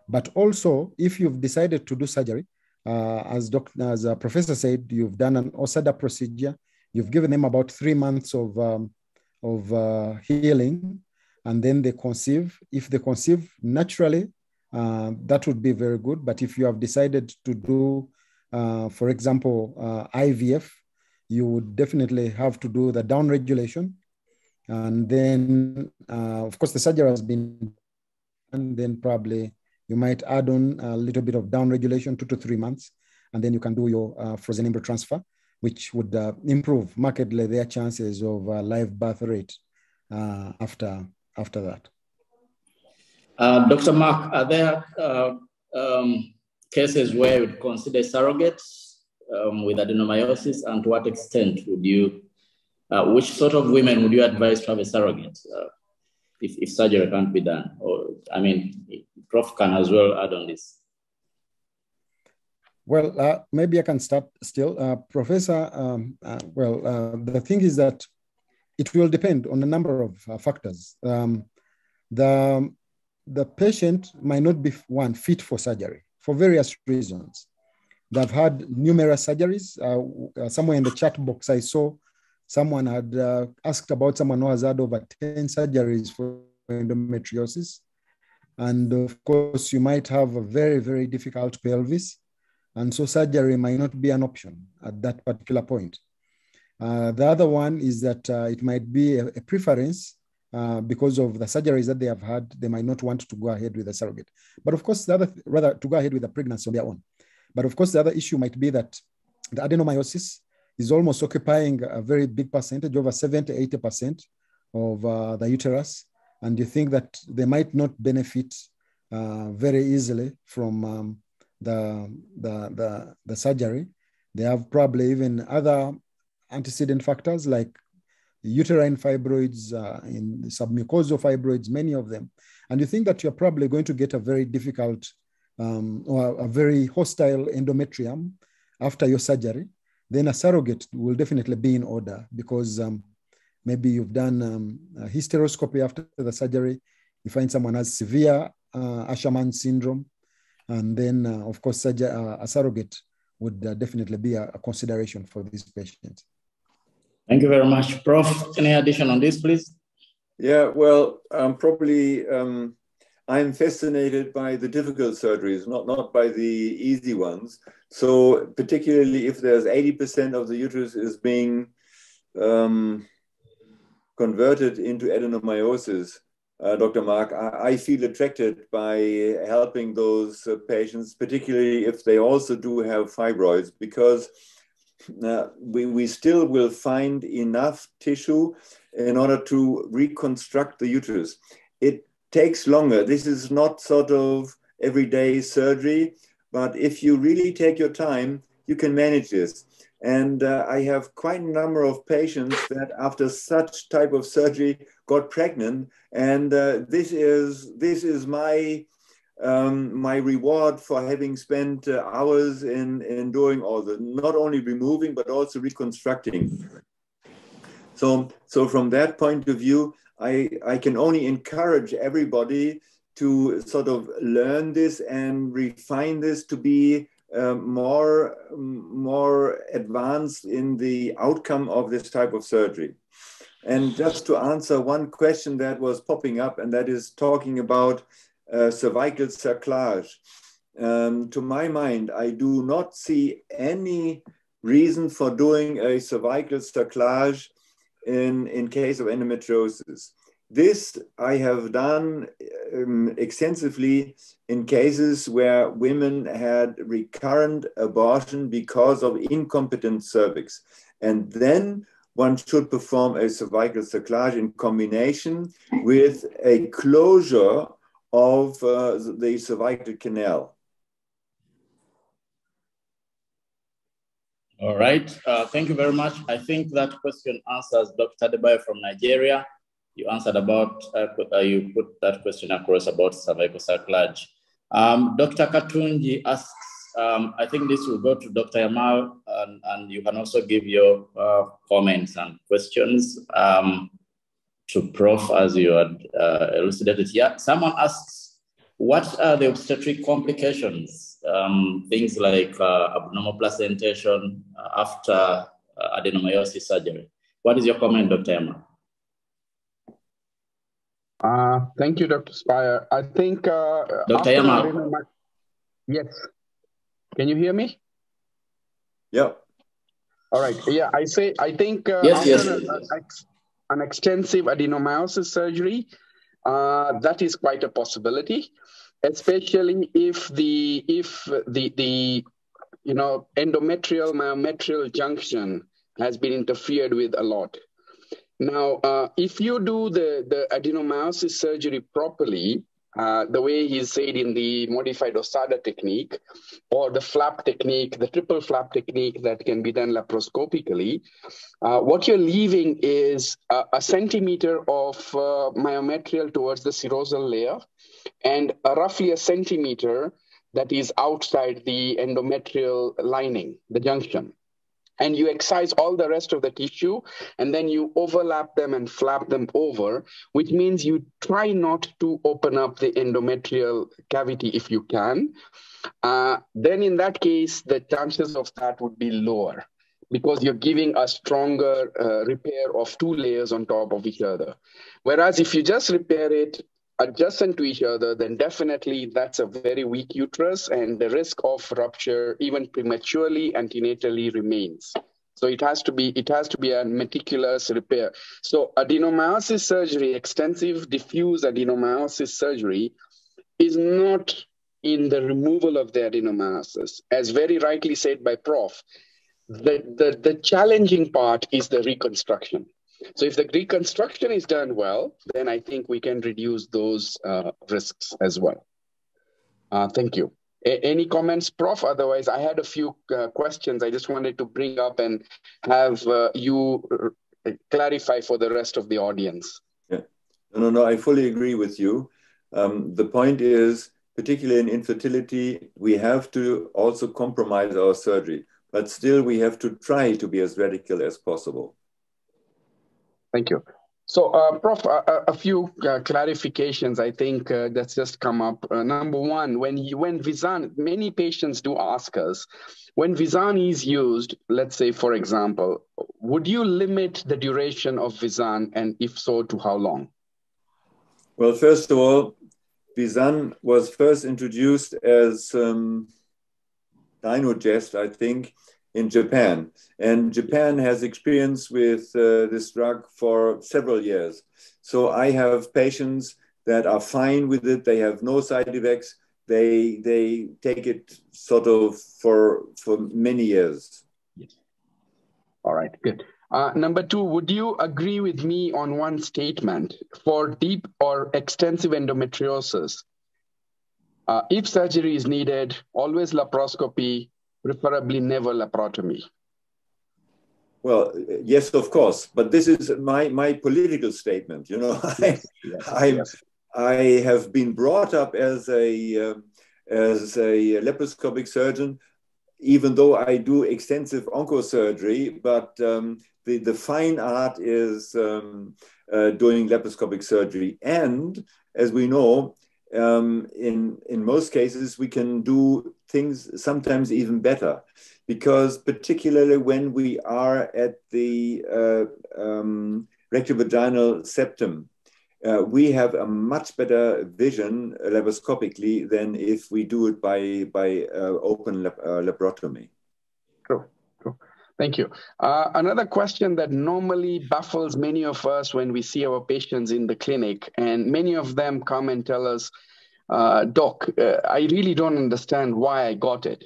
But also, if you've decided to do surgery, uh, as, doctor, as a professor said, you've done an OSADA procedure, You've given them about three months of, um, of uh, healing, and then they conceive. If they conceive naturally, uh, that would be very good. But if you have decided to do, uh, for example, uh, IVF, you would definitely have to do the down regulation. And then, uh, of course, the surgery has been, and then probably you might add on a little bit of down regulation, two to three months, and then you can do your uh, frozen embryo transfer which would uh, improve markedly their chances of uh, live birth rate uh, after, after that. Uh, Dr. Mark, are there uh, um, cases where you would consider surrogates um, with adenomyosis and to what extent would you, uh, which sort of women would you advise to have a surrogate if, if surgery can't be done? Or, I mean, Prof can as well add on this. Well, uh, maybe I can start still. Uh, Professor, um, uh, well, uh, the thing is that it will depend on a number of uh, factors. Um, the, the patient might not be, one, fit for surgery for various reasons. They've had numerous surgeries. Uh, somewhere in the chat box, I saw someone had asked about someone who has had over 10 surgeries for endometriosis. And of course, you might have a very, very difficult pelvis. And so surgery might not be an option at that particular point. Uh, the other one is that uh, it might be a, a preference uh, because of the surgeries that they have had, they might not want to go ahead with a surrogate. But of course, the other, rather to go ahead with a pregnancy on their own. But of course, the other issue might be that the adenomyosis is almost occupying a very big percentage, over 70, 80% of uh, the uterus. And you think that they might not benefit uh, very easily from um, the, the, the, the surgery. They have probably even other antecedent factors like uterine fibroids, uh, in submucosal fibroids, many of them. And you think that you're probably going to get a very difficult um, or a very hostile endometrium after your surgery, then a surrogate will definitely be in order because um, maybe you've done um, hysteroscopy after the surgery, you find someone has severe uh, Asherman syndrome, and then, uh, of course, uh, a surrogate would uh, definitely be a, a consideration for these patients. Thank you very much. Prof, any addition on this, please? Yeah, well, um, probably um, I'm fascinated by the difficult surgeries, not, not by the easy ones. So particularly if there's 80% of the uterus is being um, converted into adenomyosis, uh, Dr. Mark, I, I, feel attracted by helping those uh, patients, particularly if they also do have fibroids, because uh, we, we still will find enough tissue in order to reconstruct the uterus. It takes longer. This is not sort of everyday surgery, but if you really take your time, you can manage this. And uh, I have quite a number of patients that after such type of surgery got pregnant. And uh, this is this is my um, my reward for having spent uh, hours in, in doing all the, not only removing, but also reconstructing. So, so from that point of view, I, I can only encourage everybody to sort of learn this and refine this to be uh, more, more advanced in the outcome of this type of surgery. And just to answer one question that was popping up, and that is talking about uh, cervical cerclage. Um, to my mind, I do not see any reason for doing a cervical cerclage in, in case of endometriosis. This I have done um, extensively in cases where women had recurrent abortion because of incompetent cervix. And then one should perform a cervical cerclage in combination with a closure of uh, the cervical canal. All right, uh, thank you very much. I think that question answers Dr. Adebayo from Nigeria. You answered about, uh, uh, you put that question across about cervical cerclage. Um, Dr. Katunji asks, um, I think this will go to Dr. Yamal, and, and you can also give your uh, comments and questions. Um, to Prof as you had uh, elucidated here. Someone asks, what are the obstetric complications? Um, things like uh, abnormal placentation uh, after uh, adenomyosis surgery. What is your comment, Dr. Emma? Uh, thank you, Dr. Spire. I think. Uh, Dr. Emma. Yes. Can you hear me? Yeah. All right. Yeah, I say I think. Uh, yes, yes. yes an extensive adenomyosis surgery, uh, that is quite a possibility, especially if the if the the you know endometrial myometrial junction has been interfered with a lot. Now, uh, if you do the the adenomyosis surgery properly, uh, the way he said in the modified Osada technique or the flap technique, the triple flap technique that can be done laparoscopically, uh, what you're leaving is a, a centimeter of uh, myometrial towards the serosal layer and roughly a centimeter that is outside the endometrial lining, the junction and you excise all the rest of the tissue and then you overlap them and flap them over, which means you try not to open up the endometrial cavity if you can. Uh, then in that case, the chances of that would be lower because you're giving a stronger uh, repair of two layers on top of each other. Whereas if you just repair it adjacent to each other, then definitely that's a very weak uterus, and the risk of rupture, even prematurely, antenatally, remains. So it has to be it has to be a meticulous repair. So adenomyosis surgery, extensive diffuse adenomyosis surgery, is not in the removal of the adenomyosis, as very rightly said by Prof. The, the, the challenging part is the reconstruction. So if the reconstruction is done well, then I think we can reduce those uh, risks as well. Uh, thank you. A any comments, Prof? Otherwise, I had a few uh, questions I just wanted to bring up and have uh, you uh, clarify for the rest of the audience. Yeah, no, no, no, I fully agree with you. Um, the point is, particularly in infertility, we have to also compromise our surgery, but still we have to try to be as radical as possible. Thank you. So, uh, Prof, a, a few uh, clarifications I think uh, that's just come up. Uh, number one, when you, when Visanne, many patients do ask us, when Visanne is used, let's say for example, would you limit the duration of Visanne, and if so, to how long? Well, first of all, Visanne was first introduced as um, Dynogest, I think, in Japan. And Japan has experience with uh, this drug for several years. So I have patients that are fine with it. They have no side effects. They, they take it sort of for, for many years. Yes. All right, good. Uh, number two, would you agree with me on one statement? For deep or extensive endometriosis, uh, if surgery is needed, always laparoscopy, preferably never laparotomy. Well, yes, of course, but this is my my political statement. You know, yes, yes, I yes. I have been brought up as a um, as a laparoscopic surgeon, even though I do extensive oncosurgery. But um, the the fine art is um, uh, doing laparoscopic surgery, and as we know, um, in in most cases we can do things sometimes even better because particularly when we are at the uh, um, rectovaginal septum uh, we have a much better vision laparoscopically than if we do it by by uh, open uh, laparotomy. True true Thank you. Uh, another question that normally baffles many of us when we see our patients in the clinic, and many of them come and tell us, uh, doc, uh, I really don't understand why I got it.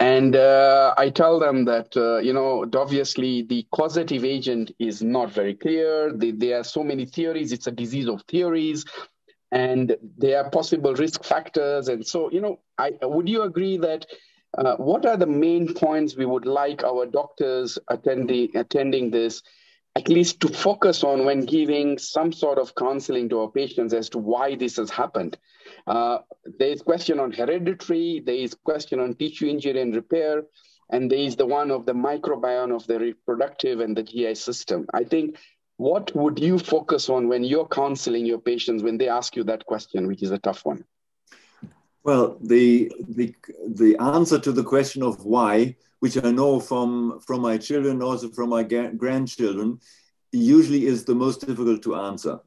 And uh, I tell them that, uh, you know, obviously the causative agent is not very clear. The, there are so many theories. It's a disease of theories. And there are possible risk factors. And so, you know, I, would you agree that uh, what are the main points we would like our doctors attending, attending this at least to focus on when giving some sort of counseling to our patients as to why this has happened. Uh, there is question on hereditary, there is question on tissue injury and repair, and there is the one of the microbiome of the reproductive and the GI system. I think what would you focus on when you're counseling your patients when they ask you that question, which is a tough one? Well, the, the, the answer to the question of why which I know from, from my children, also from my grandchildren, usually is the most difficult to answer.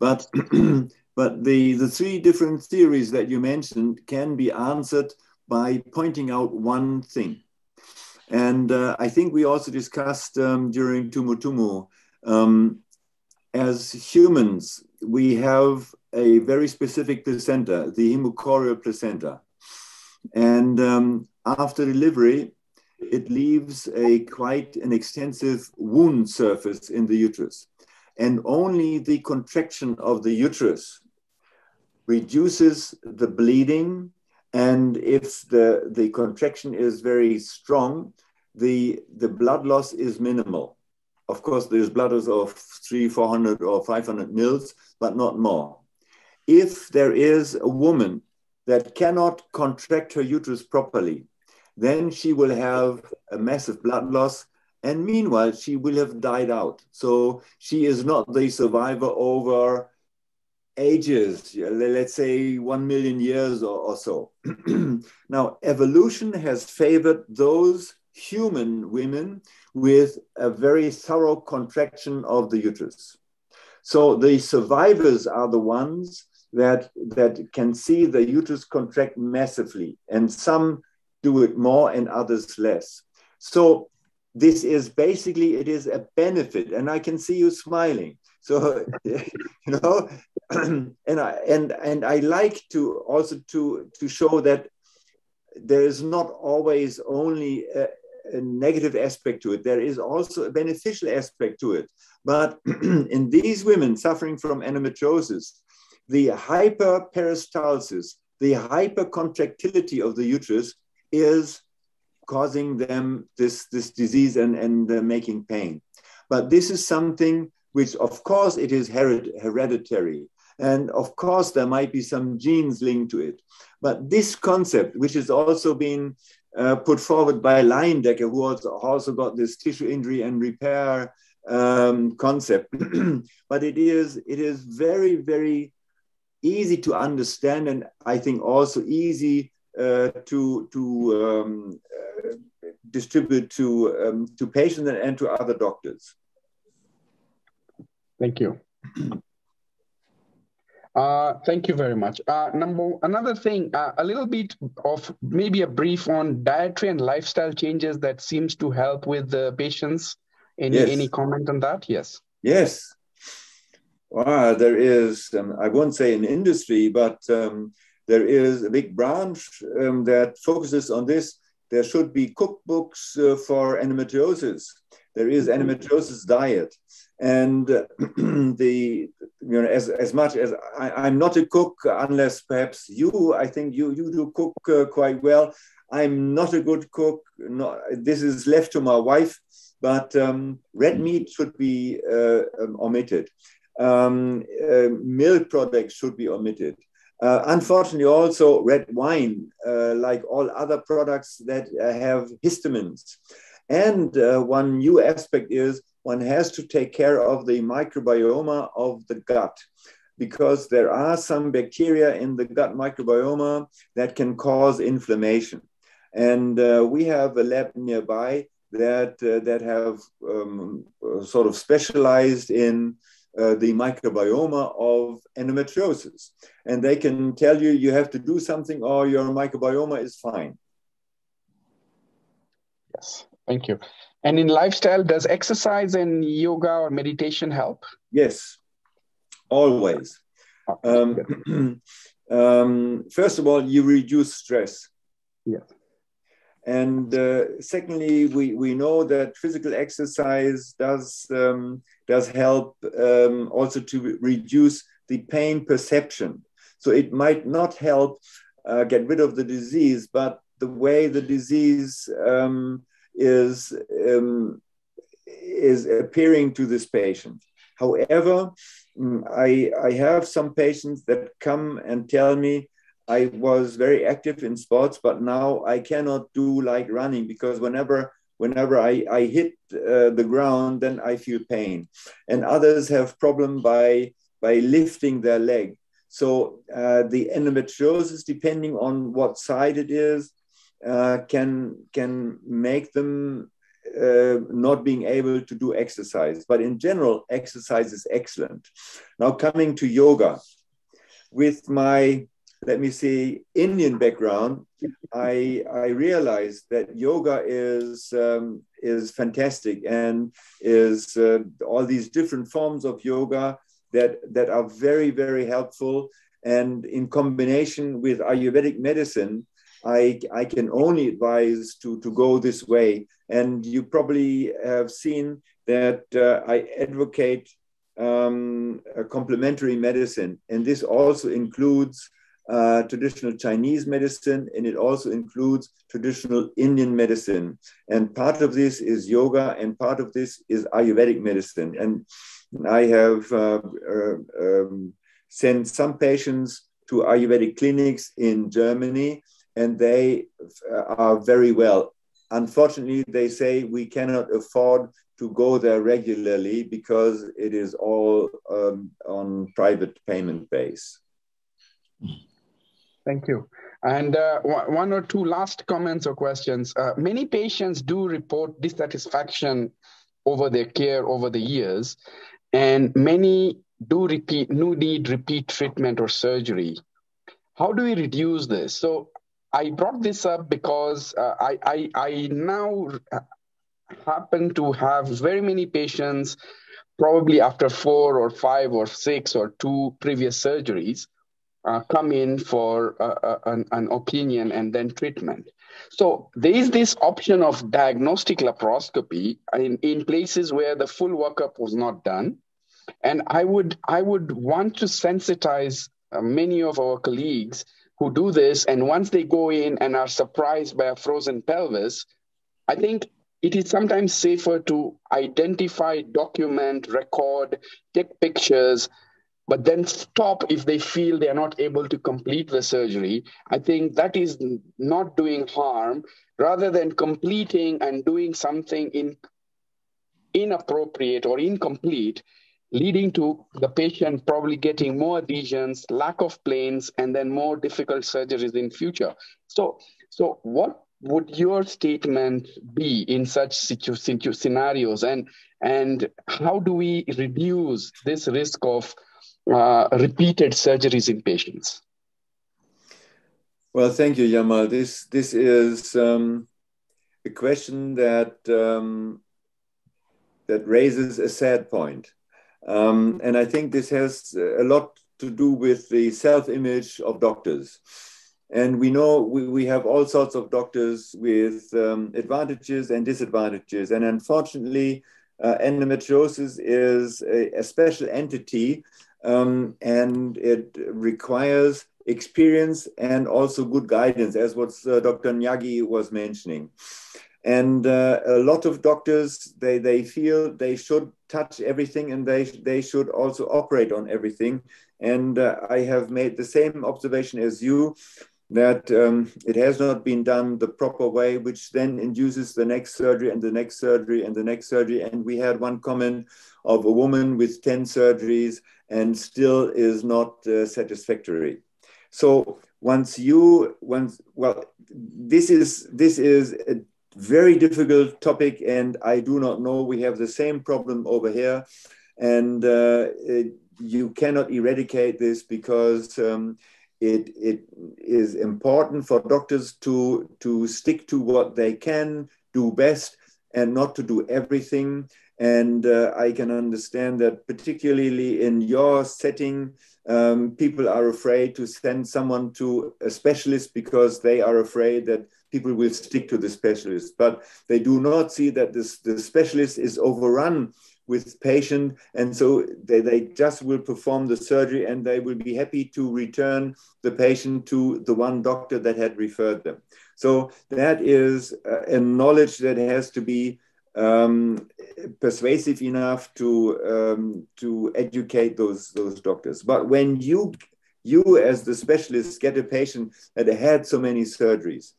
But, but the, the three different theories that you mentioned can be answered by pointing out one thing. And uh, I think we also discussed um, during Tumu Tumu, um, as humans, we have a very specific placenta, the hemochorial placenta. And um, after delivery, it leaves a quite an extensive wound surface in the uterus. And only the contraction of the uterus reduces the bleeding. And if the, the contraction is very strong, the, the blood loss is minimal. Of course, there's blood loss of three, 400 or 500 mils, but not more. If there is a woman that cannot contract her uterus properly, then she will have a massive blood loss. And meanwhile, she will have died out. So she is not the survivor over ages, let's say 1 million years or, or so. now, evolution has favored those human women with a very thorough contraction of the uterus. So the survivors are the ones that, that can see the uterus contract massively, and some do it more and others less. So this is basically, it is a benefit, and I can see you smiling. So, you know, and I, and, and I like to also to, to show that there is not always only a negative aspect to it. There is also a beneficial aspect to it. But in these women suffering from endometriosis, the hyperperistalsis, the hypercontractility of the uterus is causing them this, this disease and, and uh, making pain. But this is something which, of course, it is hereditary. And of course, there might be some genes linked to it. But this concept, which has also been uh, put forward by Leyendecker, who also, also got this tissue injury and repair um, concept, but it is it is very very easy to understand, and I think also easy uh, to to um, uh, distribute to um, to patients and to other doctors. Thank you. Uh, thank you very much. Uh, number another thing, uh, a little bit of maybe a brief on dietary and lifestyle changes that seems to help with the patients. Any yes. any comment on that? Yes. Yes. Wow, there is. Um, I won't say an industry, but um, there is a big branch um, that focuses on this. There should be cookbooks uh, for endometriosis. There is endometriosis diet, and uh, the you know as, as much as I, am not a cook, unless perhaps you, I think you you do cook uh, quite well. I'm not a good cook. Not, this is left to my wife, but um, red meat should be uh, um, omitted. Um, uh, milk products should be omitted. Uh, unfortunately, also red wine, uh, like all other products that have histamines. And one new aspect is one has to take care of the microbiome of the gut because there are some bacteria in the gut microbiome that can cause inflammation. And uh, we have a lab nearby that, uh, that have um, sort of specialized in uh, the microbiome of endometriosis. And they can tell you you have to do something or your microbiome is fine. Yes, thank you. And in lifestyle, does exercise and yoga or meditation help? Yes, always. Um, um, first of all, you reduce stress. Yes. And uh, secondly, we, we know that physical exercise does, um, does help um, also to reduce the pain perception. So it might not help uh, get rid of the disease, but the way the disease um, is, um, is appearing to this patient. However, mm, I, I have some patients that come and tell me I was very active in sports, but now I cannot do like running because whenever whenever I, I hit uh, the ground, then I feel pain. And others have problem by by lifting their leg. So uh, the endometriosis, depending on what side it is, uh, can can make them uh, not being able to do exercise. But in general, exercise is excellent. Now coming to yoga, with my let me see, Indian background, I, I realized that yoga is, um, is fantastic and is uh, all these different forms of yoga that, that are very, very helpful. And in combination with Ayurvedic medicine, I, I can only advise to, to go this way. And you probably have seen that uh, I advocate um, complementary medicine. And this also includes uh, traditional Chinese medicine, and it also includes traditional Indian medicine. And part of this is yoga, and part of this is Ayurvedic medicine. And I have uh, uh, um, sent some patients to Ayurvedic clinics in Germany, and they uh, are very well. Unfortunately, they say we cannot afford to go there regularly because it is all um, on private payment base. Thank you. And uh, one or two last comments or questions. Uh, many patients do report dissatisfaction over their care over the years, and many do repeat, no need repeat treatment or surgery. How do we reduce this? So I brought this up because uh, I, I, I now happen to have very many patients, probably after four or five or six or two previous surgeries, uh, come in for uh, uh an, an, opinion and then treatment. So there is this option of diagnostic laparoscopy in, in places where the full workup was not done. And I would, I would want to sensitize uh, many of our colleagues who do this. And once they go in and are surprised by a frozen pelvis, I think it is sometimes safer to identify, document, record, take pictures, but then stop if they feel they are not able to complete the surgery. I think that is not doing harm rather than completing and doing something in, inappropriate or incomplete leading to the patient probably getting more adhesions, lack of planes, and then more difficult surgeries in future. So, so what would your statement be in such situ- situ- scenarios, and and how do we reduce this risk of uh, repeated surgeries in patients? Well, thank you, Yamal. This this is um, a question that um, that raises a sad point um, and I think this has a lot to do with the self image of doctors. And we know we, we have all sorts of doctors with um, advantages and disadvantages. And unfortunately, uh, endometriosis is a, a special entity um, and it requires experience and also good guidance, as what uh, Dr. Njagi was mentioning. And uh, a lot of doctors, they, they feel they should touch everything and they, they should also operate on everything. And uh, I have made the same observation as you that um, it has not been done the proper way, which then induces the next surgery and the next surgery and the next surgery. And we had one comment of a woman with 10 surgeries and still is not uh, satisfactory. So once you, once, well, this is, this is a very difficult topic, and I do not know. We have the same problem over here, and uh, it, you cannot eradicate this because um, it, it is important for doctors to, to stick to what they can do best and not to do everything. And uh, I can understand that, particularly in your setting, um, people are afraid to send someone to a specialist because they are afraid that people will stick to the specialist. But they do not see that this, the specialist is overrun with patient and so they, they just will perform the surgery and they will be happy to return the patient to the one doctor that had referred them so that is a knowledge that has to be um, persuasive enough to um, to educate those those doctors. But when you you as the specialist get a patient that had so many surgeries,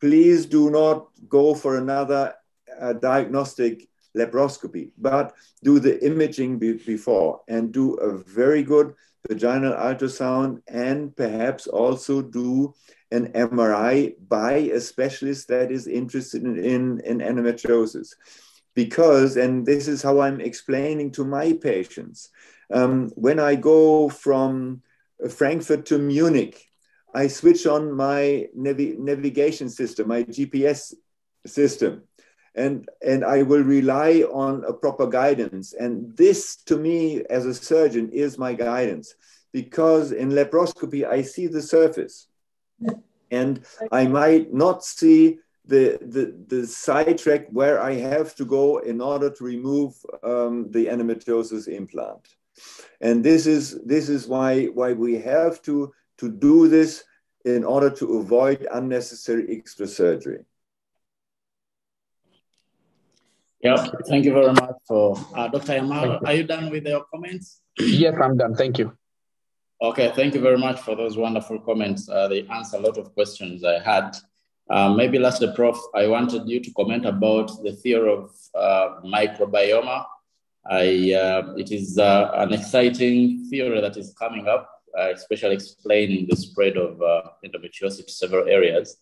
please do not go for another uh, diagnostic laparoscopy, but do the imaging be before and do a very good vaginal ultrasound and perhaps also do an MRI by a specialist that is interested in, in, in endometriosis. Because, and this is how I'm explaining to my patients, um, when I go from Frankfurt to Munich, I switch on my navi navigation system, my GPS system, and, and I will rely on a proper guidance. And this, to me, as a surgeon, is my guidance because in laparoscopy, I see the surface and I might not see the, the, the sidetrack where I have to go in order to remove um, the endometriosis implant. And this is, this is why, why we have to, to do this in order to avoid unnecessary extra surgery. Yeah, thank you very much for uh, Dr. Yamal. Are you done with your comments? Yes, I'm done. Thank you. Okay, thank you very much for those wonderful comments. Uh, they answer a lot of questions I had. Uh, maybe lastly, Prof, I wanted you to comment about the theory of uh, microbiome. I, uh, it is uh, an exciting theory that is coming up, especially explaining the spread of endometriosis to several areas.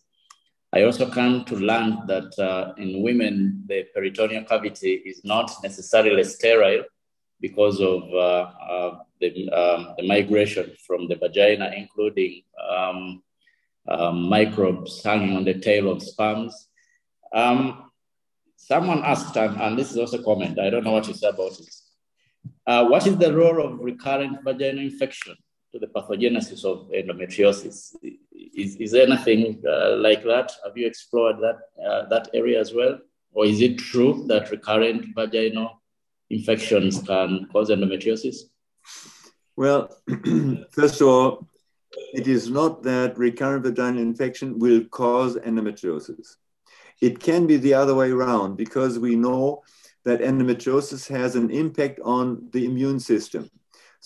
I also come to learn that in women, the peritoneal cavity is not necessarily sterile, because of uh, uh, the, um, the, migration from the vagina, including um, um, microbes hanging on the tail of sperms. Um, someone asked, and, and, this is also a comment, I don't know what you say about it. Uh, what is the role of recurrent vaginal infection to the pathogenesis of endometriosis? Is, is there anything uh, like that? Have you explored that, uh, that area as well? Or is it true that recurrent vaginal infections can cause endometriosis? Well, first of all, it is not that recurrent vaginal infection will cause endometriosis. It can be the other way around because we know that endometriosis has an impact on the immune system.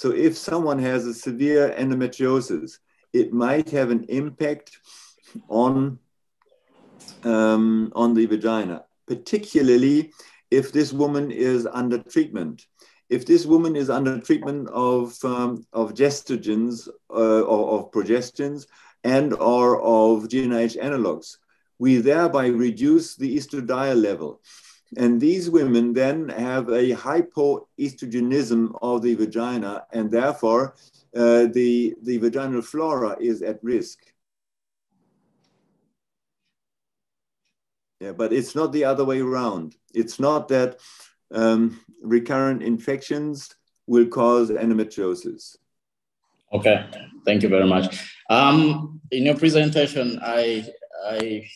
So if someone has a severe endometriosis, it might have an impact on, um, on the vagina, particularly if this woman is under treatment. If this woman is under treatment of, um, of gestogens uh, or of progestins and or of GnRH analogs, we thereby reduce the estradiol level. And these women then have a hypoestrogenism of the vagina, and therefore uh, the, the vaginal flora is at risk. Yeah, but it's not the other way around. It's not that um, recurrent infections will cause endometriosis. Okay, thank you very much. Um, in your presentation, I, I,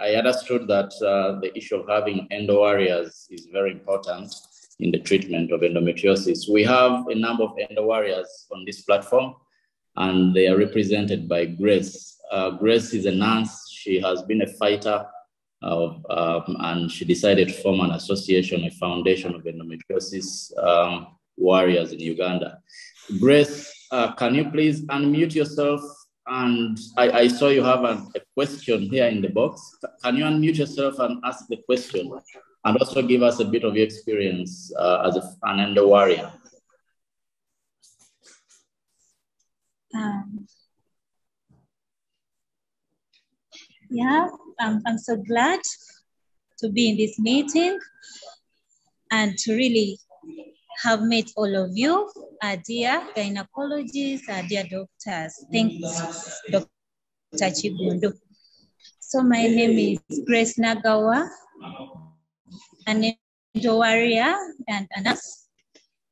I understood that uh, the issue of having endo warriors is very important in the treatment of endometriosis. We have a number of endo warriors on this platform, and they are represented by Grace. Uh, Grace is a nurse. She has been a fighter of, um, and she decided to form an association, a foundation of endometriosis um, warriors in Uganda. Grace, uh, can you please unmute yourself? And I, I saw you have a, a, question here in the box. Can you unmute yourself and ask the question? And also give us a bit of your experience uh, as a, an endo warrior. Um, yeah, I'm, I'm so glad to be in this meeting and to really have met all of you, our dear gynecologists, our dear doctors. Thanks, Dr. Kiggundu. So my name is Grace Nagawa, an endo warrior and a nurse,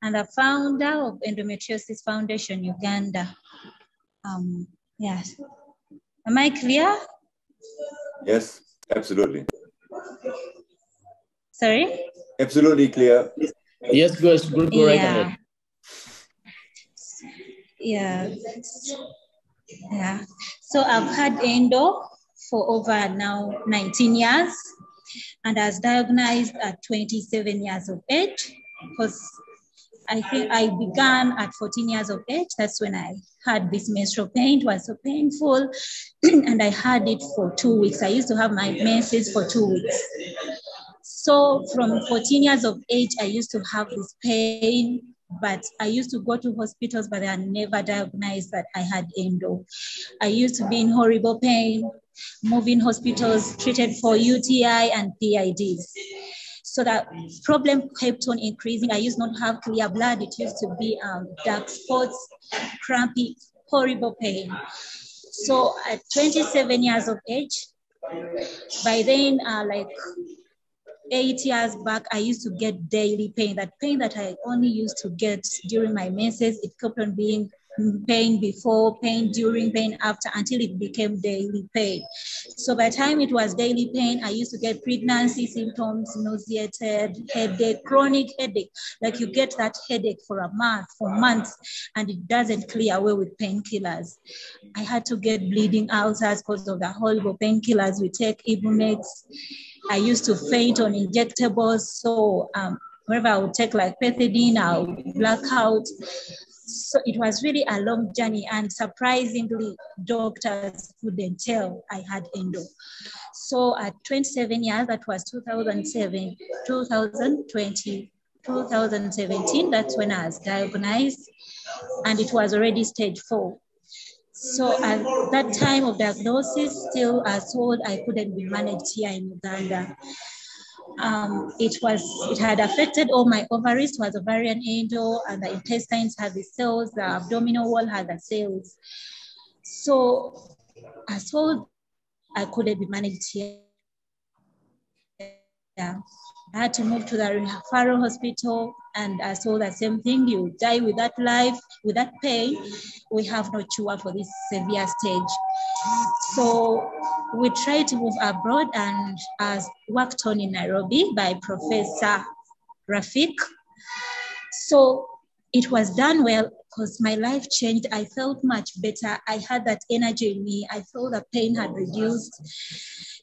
and a founder of Endometriosis Foundation Uganda. Um, yes. Am I clear? Yes, absolutely. Sorry? Absolutely clear. Yes, go, go, go right yeah. ahead. Yeah. Yeah. So I've had endo for over now 19 years and I was diagnosed at 27 years of age because I think I began at 14 years of age. That's when I had this menstrual pain. It was so painful. and I had it for two weeks. I used to have my menses for two weeks. So from 14 years of age, I used to have this pain, but I used to go to hospitals, but I never diagnosed that I had endo. I used to be in horrible pain, moving hospitals, treated for UTI and PIDs. So that problem kept on increasing. I used not have clear blood. It used to be um, dark spots, crampy, horrible pain. So at 27 years of age, by then, uh, like eight years back, I used to get daily pain. That pain that I only used to get during my menses, it kept on being pain before, pain during, pain after, until it became daily pain. So by the time it was daily pain, I used to get pregnancy symptoms, nauseated, headache, chronic headache. Like you get that headache for a month, for months, and it doesn't clear away with painkillers. I had to get bleeding ulcers because of the horrible painkillers we take, Ibumex. I used to faint on injectables. So um, whenever I would take like pethidine, I would black out so it was really a long journey and surprisingly doctors couldn't tell i had endo so at 27 years that was 2007 2020 2017 that's when i was diagnosed and it was already stage four so at that time of diagnosis still i was told i couldn't be managed here in uganda um, it was it had affected all my ovaries, was ovarian endo, and the intestines had the cells, the abdominal wall had the cells. So I thought I couldn't be managed here. Yeah. I had to move to the referral hospital and I saw the same thing. You die with that life, with that pain. We have no cure for this severe stage. So we tried to move abroad and as worked on in Nairobi by Professor Rafik. So it was done well because my life changed. I felt much better. I had that energy in me. I felt the pain had reduced.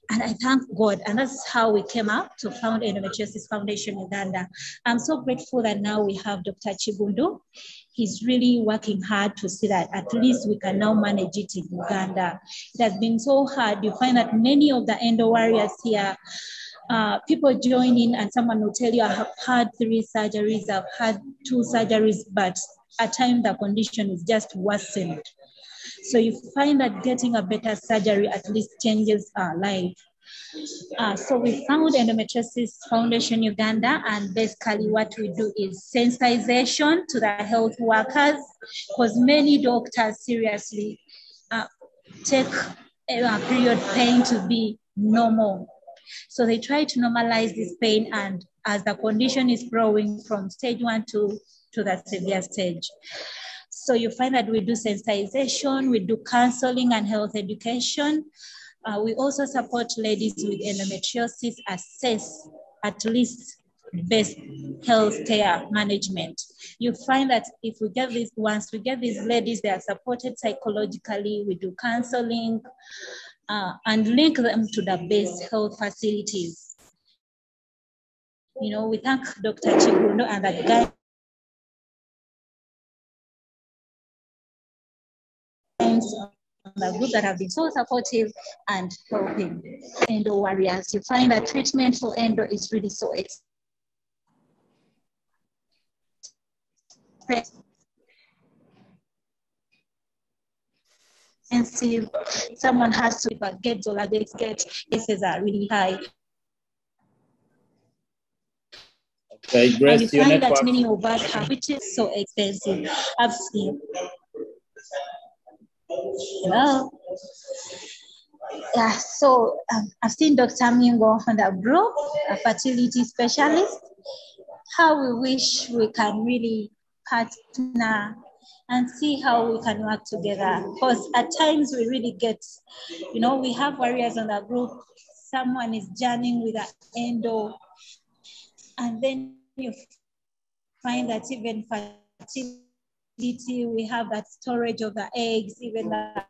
And I thank God. And that's how we came up to found Endometriosis Foundation Uganda. I'm so grateful that now we have Dr. Kiggundu. He's really working hard to see that at least we can now manage it in Uganda. It has been so hard. You find that many of the endo warriors here uh, people join in and someone will tell you, I have had three surgeries, I've had two surgeries, but at times the condition is just worsened. So you find that getting a better surgery at least changes our life. Uh, so we found Endometriosis Foundation Uganda, and basically what we do is sensitization to the health workers, because many doctors seriously uh, take a period pain to be normal. So they try to normalize this pain, and as the condition is growing from stage one to, to the severe stage. So you find that we do sensitization, we do counseling and health education. Uh, we also support ladies with endometriosis assess at least best health care management. You find that if we get these, once we get these ladies, they are supported psychologically, we do counseling uh, and link them to the best health facilities. You know, we thank Dr. Kiggundu and the guy the group that have been so supportive and helping endo warriors. You find that treatment for endo is really so expensive. Someone has to get dollar get cases are really high. Okay, Grace, and you find that many of us have, which is so expensive. I've seen Hello. Yeah, so um, I've seen Dr. Mingo on the group, a fertility specialist. How we wish we can really partner and see how we can work together. Because at times we really get, you know, we have warriors on the group. Someone is journeying with an endo, and then you find that even fertility we have that storage of the eggs, even the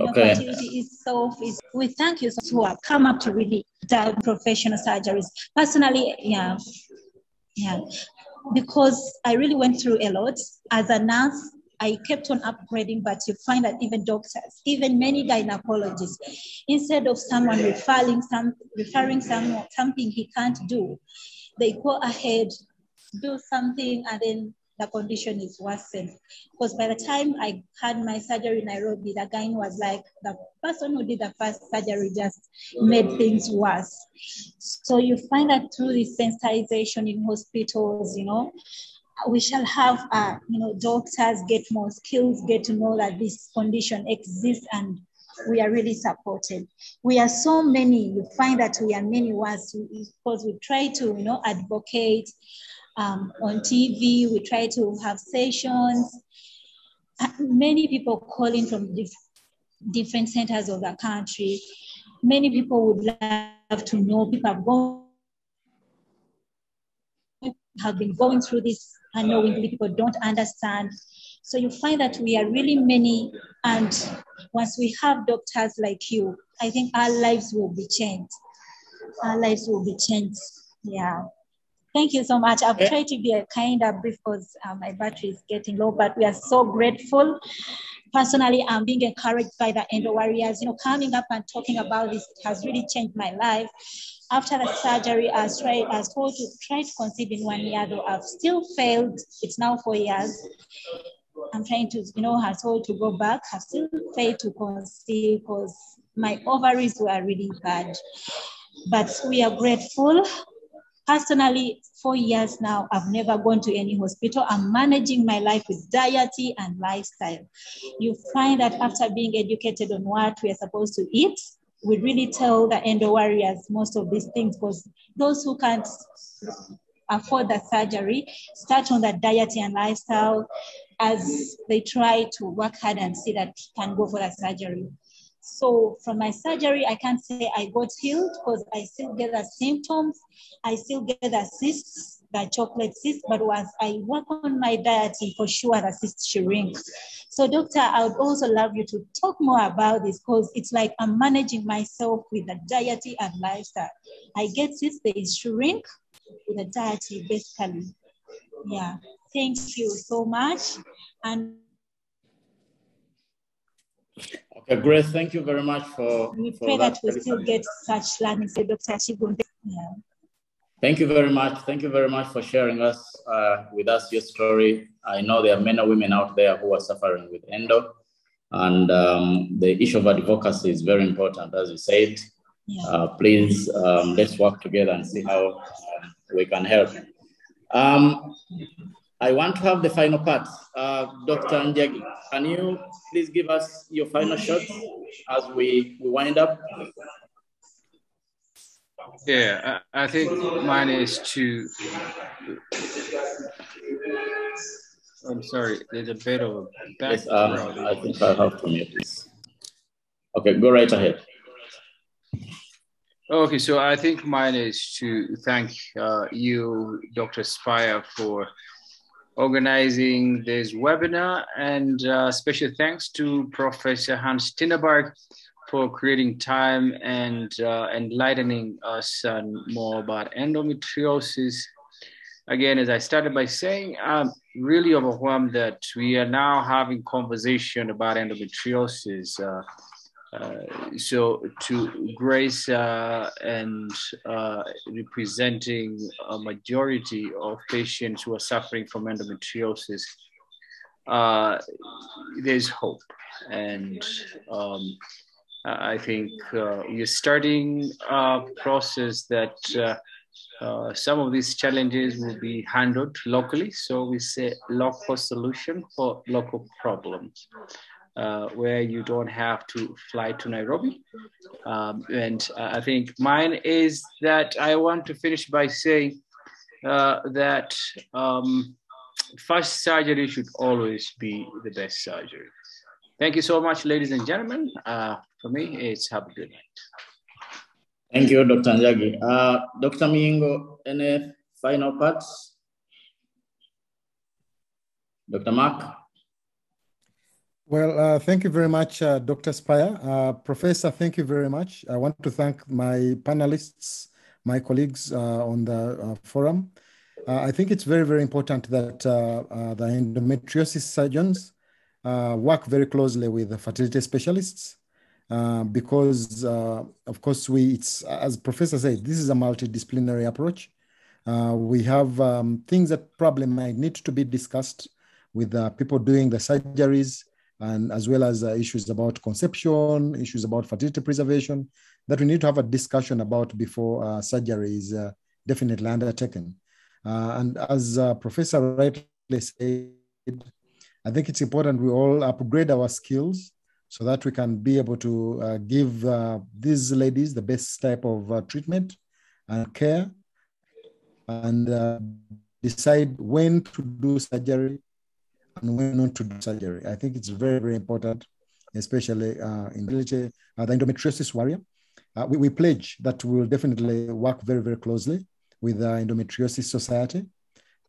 okay. fertility itself is we thank you who have come up to really dive professional surgeries. Personally, yeah, yeah, because I really went through a lot as a nurse. I kept on upgrading, but you find that even doctors, even many gynecologists, instead of someone referring some referring something he can't do, they go ahead, do something, and then the condition is worsened. Because by the time I had my surgery in Nairobi, the guy was like, the person who did the first surgery just made things worse. So you find that through this sensitization in hospitals, you know, we shall have, uh, you know, doctors get more skills, get to know that this condition exists and we are really supported. We are so many, you find that we are many ones because we try to, you know, advocate um, on TV, we try to have sessions. Many people calling from dif different centers of the country. Many people would love to know, people have gone have been going through this unknowingly, people don't understand. So you find that we are really many, and once we have doctors like you, I think our lives will be changed. Our lives will be changed. Yeah. Thank you so much. I've tried to be a kind of brief because uh, my battery is getting low, but we are so grateful. Personally, I'm being encouraged by the Endo Warriors. You know, coming up and talking about this has really changed my life after the surgery, I tried, I told to try to conceive in one year, though I've still failed. It's now four years. I'm trying to, you know, her soul to go back. I've still failed to conceive because my ovaries were really bad. But we are grateful. Personally, four years now, I've never gone to any hospital. I'm managing my life with diet and lifestyle. You find that after being educated on what we are supposed to eat, we really tell the endo warriors most of these things because those who can't afford the surgery start on the diet and lifestyle as they try to work hard and see that can go for the surgery. So from my surgery, I can't say I got healed because I still get the symptoms. I still get the cysts, the chocolate cysts, but once I work on my diet, for sure the cysts shrink. So doctor, I would also love you to talk more about this because it's like I'm managing myself with the diet and lifestyle. I get cysts, they shrink with the diet basically. Yeah, thank you so much. And Okay, great. Thank you very much for. We for pray that, that we still get such learning. So Dr. Yeah. Thank you very much. Thank you very much for sharing us uh, with us your story. I know there are many women out there who are suffering with endo, and um, the issue of advocacy is very important, as you said. Yeah. Uh, please um, let's work together and see how uh, we can help. Um, I want to have the final part. Uh, Dr. Njagi, can you please give us your final shot as we, we wind up? Yeah, I, I think mine is to. I'm sorry, there's a bit of background. Yes, um, I think I have to mute this. Okay, go right ahead. Okay, so I think mine is to thank uh, you, Dr. Spire, for organizing this webinar. And uh, special thanks to Professor Hans Tinneberg for creating time and uh, enlightening us more about endometriosis. Again, as I started by saying, I'm really overwhelmed that we are now having conversation about endometriosis. Uh, so to Grace uh, and uh, representing a majority of patients who are suffering from endometriosis, uh, there's hope. And um, I think uh, you're starting a process that some of these challenges will be handled locally. So we say local solution for local problems uh, where you don't have to fly to Nairobi. Um, and uh, I think mine is that I want to finish by saying uh, that um, first surgery should always be the best surgery. Thank you so much, ladies and gentlemen. Uh, for me, it's have a good night. Thank you, Dr. Njagi. Uh, Dr. Miingo, any final parts? Dr. Mark? Well, uh, thank you very much, uh, Dr. Spire. Uh, Professor, thank you very much. I want to thank my panelists, my colleagues uh, on the uh, forum. Uh, I think it's very, very important that the endometriosis surgeons work very closely with the fertility specialists because, of course, we, it's, as Professor said, this is a multidisciplinary approach. we have um, things that probably might need to be discussed with people doing the surgeries, and as well as uh, issues about conception, issues about fertility preservation that we need to have a discussion about before uh, surgery is uh, definitely undertaken. Uh, and as uh, Professor rightly said, I think it's important we all upgrade our skills so that we can be able to uh, give these ladies the best type of treatment and care and decide when to do surgery and when not to do surgery. I think it's very, very important, especially uh, in uh, the endometriosis warrior. Uh, we, we, pledge that we will definitely work very, very closely with the Endometriosis Society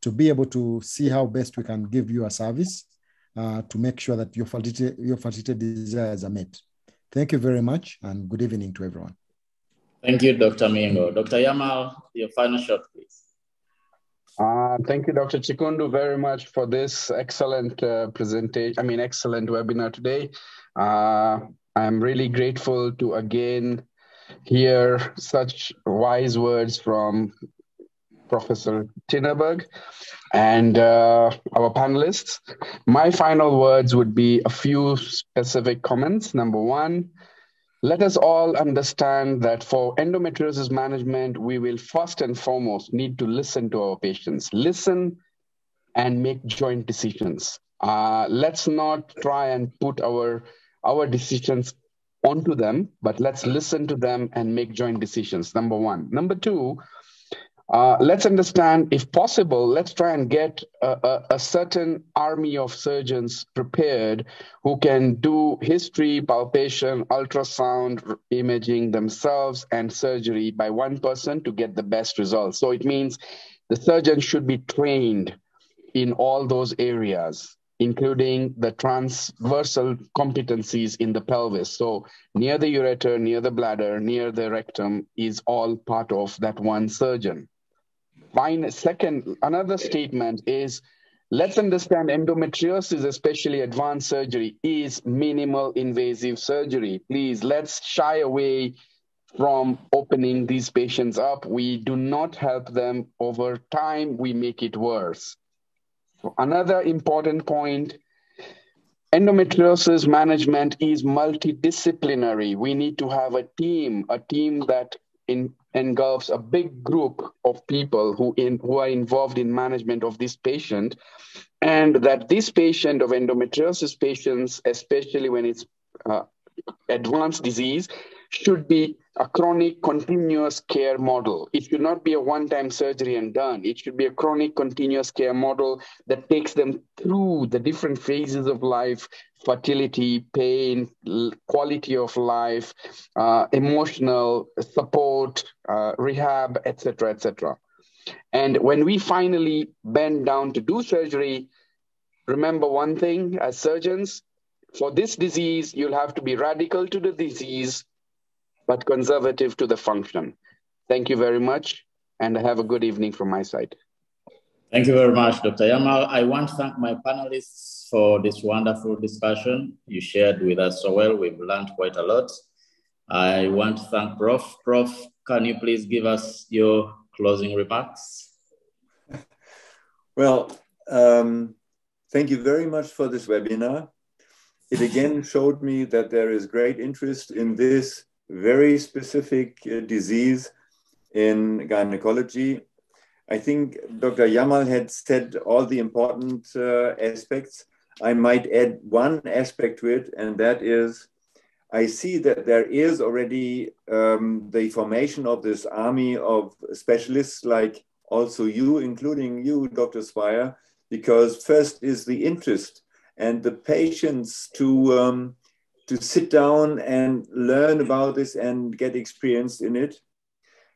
to be able to see how best we can give you a service uh, to make sure that your fertility, your fertility desires are met. Thank you very much and good evening to everyone. Thank you, Dr. Miingo. Dr. Yamal, your final shot, please. Uh, thank you, Dr. Kiggundu, very much for this excellent uh, presentation. I mean, excellent webinar today. Uh, I'm really grateful to again hear such wise words from Professor Tinneberg, and uh, our panelists. My final words would be a few specific comments. Number one, let us all understand that for endometriosis management, we will first and foremost need to listen to our patients. Listen and make joint decisions. Uh, let's not try and put our our decisions onto them, but let's listen to them and make joint decisions. Number one. Number two, uh, let's understand, if possible, let's try and get a, a, a, certain army of surgeons prepared who can do history, palpation, ultrasound imaging themselves, and surgery by one person to get the best results. So it means the surgeon should be trained in all those areas including the transversal competencies in the pelvis. So near the ureter, near the bladder, near the rectum is all part of that one surgeon. Fine. Second, another statement is let's understand endometriosis, especially advanced surgery, is minimal invasive surgery. Please, let's shy away from opening these patients up. We do not help them over time, we make it worse. Another important point endometriosis management is multidisciplinary. We need to have a team, a team that in, engulfs a big group of people who, in, who are involved in management of this patient, and that this patient of endometriosis patients, especially when it's uh, advanced disease, should be a chronic continuous care model. It should not be a one time surgery and done. It should be a chronic continuous care model that takes them through the different phases of life fertility, pain, quality of life, uh, emotional support, uh, rehab, etc., etc. And when we finally bend down to do surgery, remember one thing as surgeons for this disease, you'll have to be radical to the disease but conservative to the function. Thank you very much, and have a good evening from my side. Thank you very much, Dr. Yamal. I want to thank my panelists for this wonderful discussion you shared with us so well. We've learned quite a lot. I want to thank Prof. Prof, can you please give us your closing remarks? Well, um, thank you very much for this webinar. It again showed me that there is great interest in this very specific uh, disease in gynecology. I think Dr. Yamal had said all the important uh, aspects. I might add one aspect to it, and that is I see that there is already um, the formation of this army of specialists, like also you, including you, Dr. Spire, because first is the interest and the patience to um, to sit down and learn about this and get experienced in it,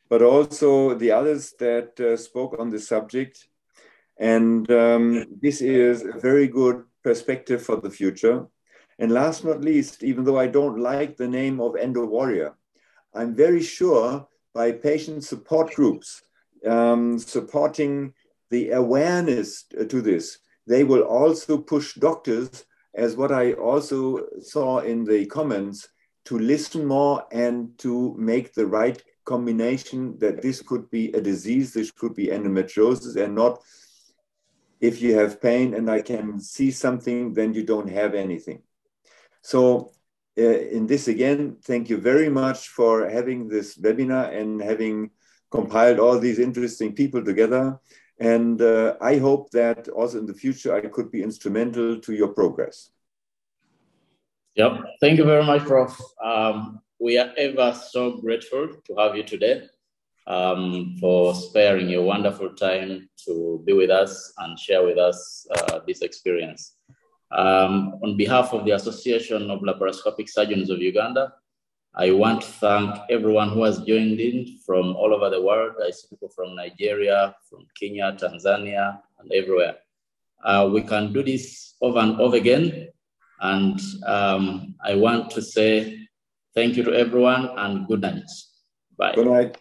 but also the others that uh, spoke on the subject. And um, this is a very good perspective for the future. And last but not least, even though I don't like the name of Endo Warrior, I'm very sure by patient support groups um, supporting the awareness to this, they will also push doctors as what I also saw in the comments, to listen more and to make the right combination that this could be a disease, this could be endometriosis, and not if you have pain and I can see something, then you don't have anything. So, uh, in this again, thank you very much for having this webinar and having compiled all these interesting people together. And uh, I hope that also in the future I could be instrumental to your progress. Yep. Thank you very much, Prof. Um, we are ever so grateful to have you today um, for sparing your wonderful time to be with us and share with us uh, this experience. Um, on behalf of the Association of Laparoscopic Surgeons of Uganda, I want to thank everyone who has joined in from all over the world. I see people from Nigeria, from Kenya, Tanzania, and everywhere. Uh, we can do this over and over again. And um, I want to say thank you to everyone and good night. Bye. Good night.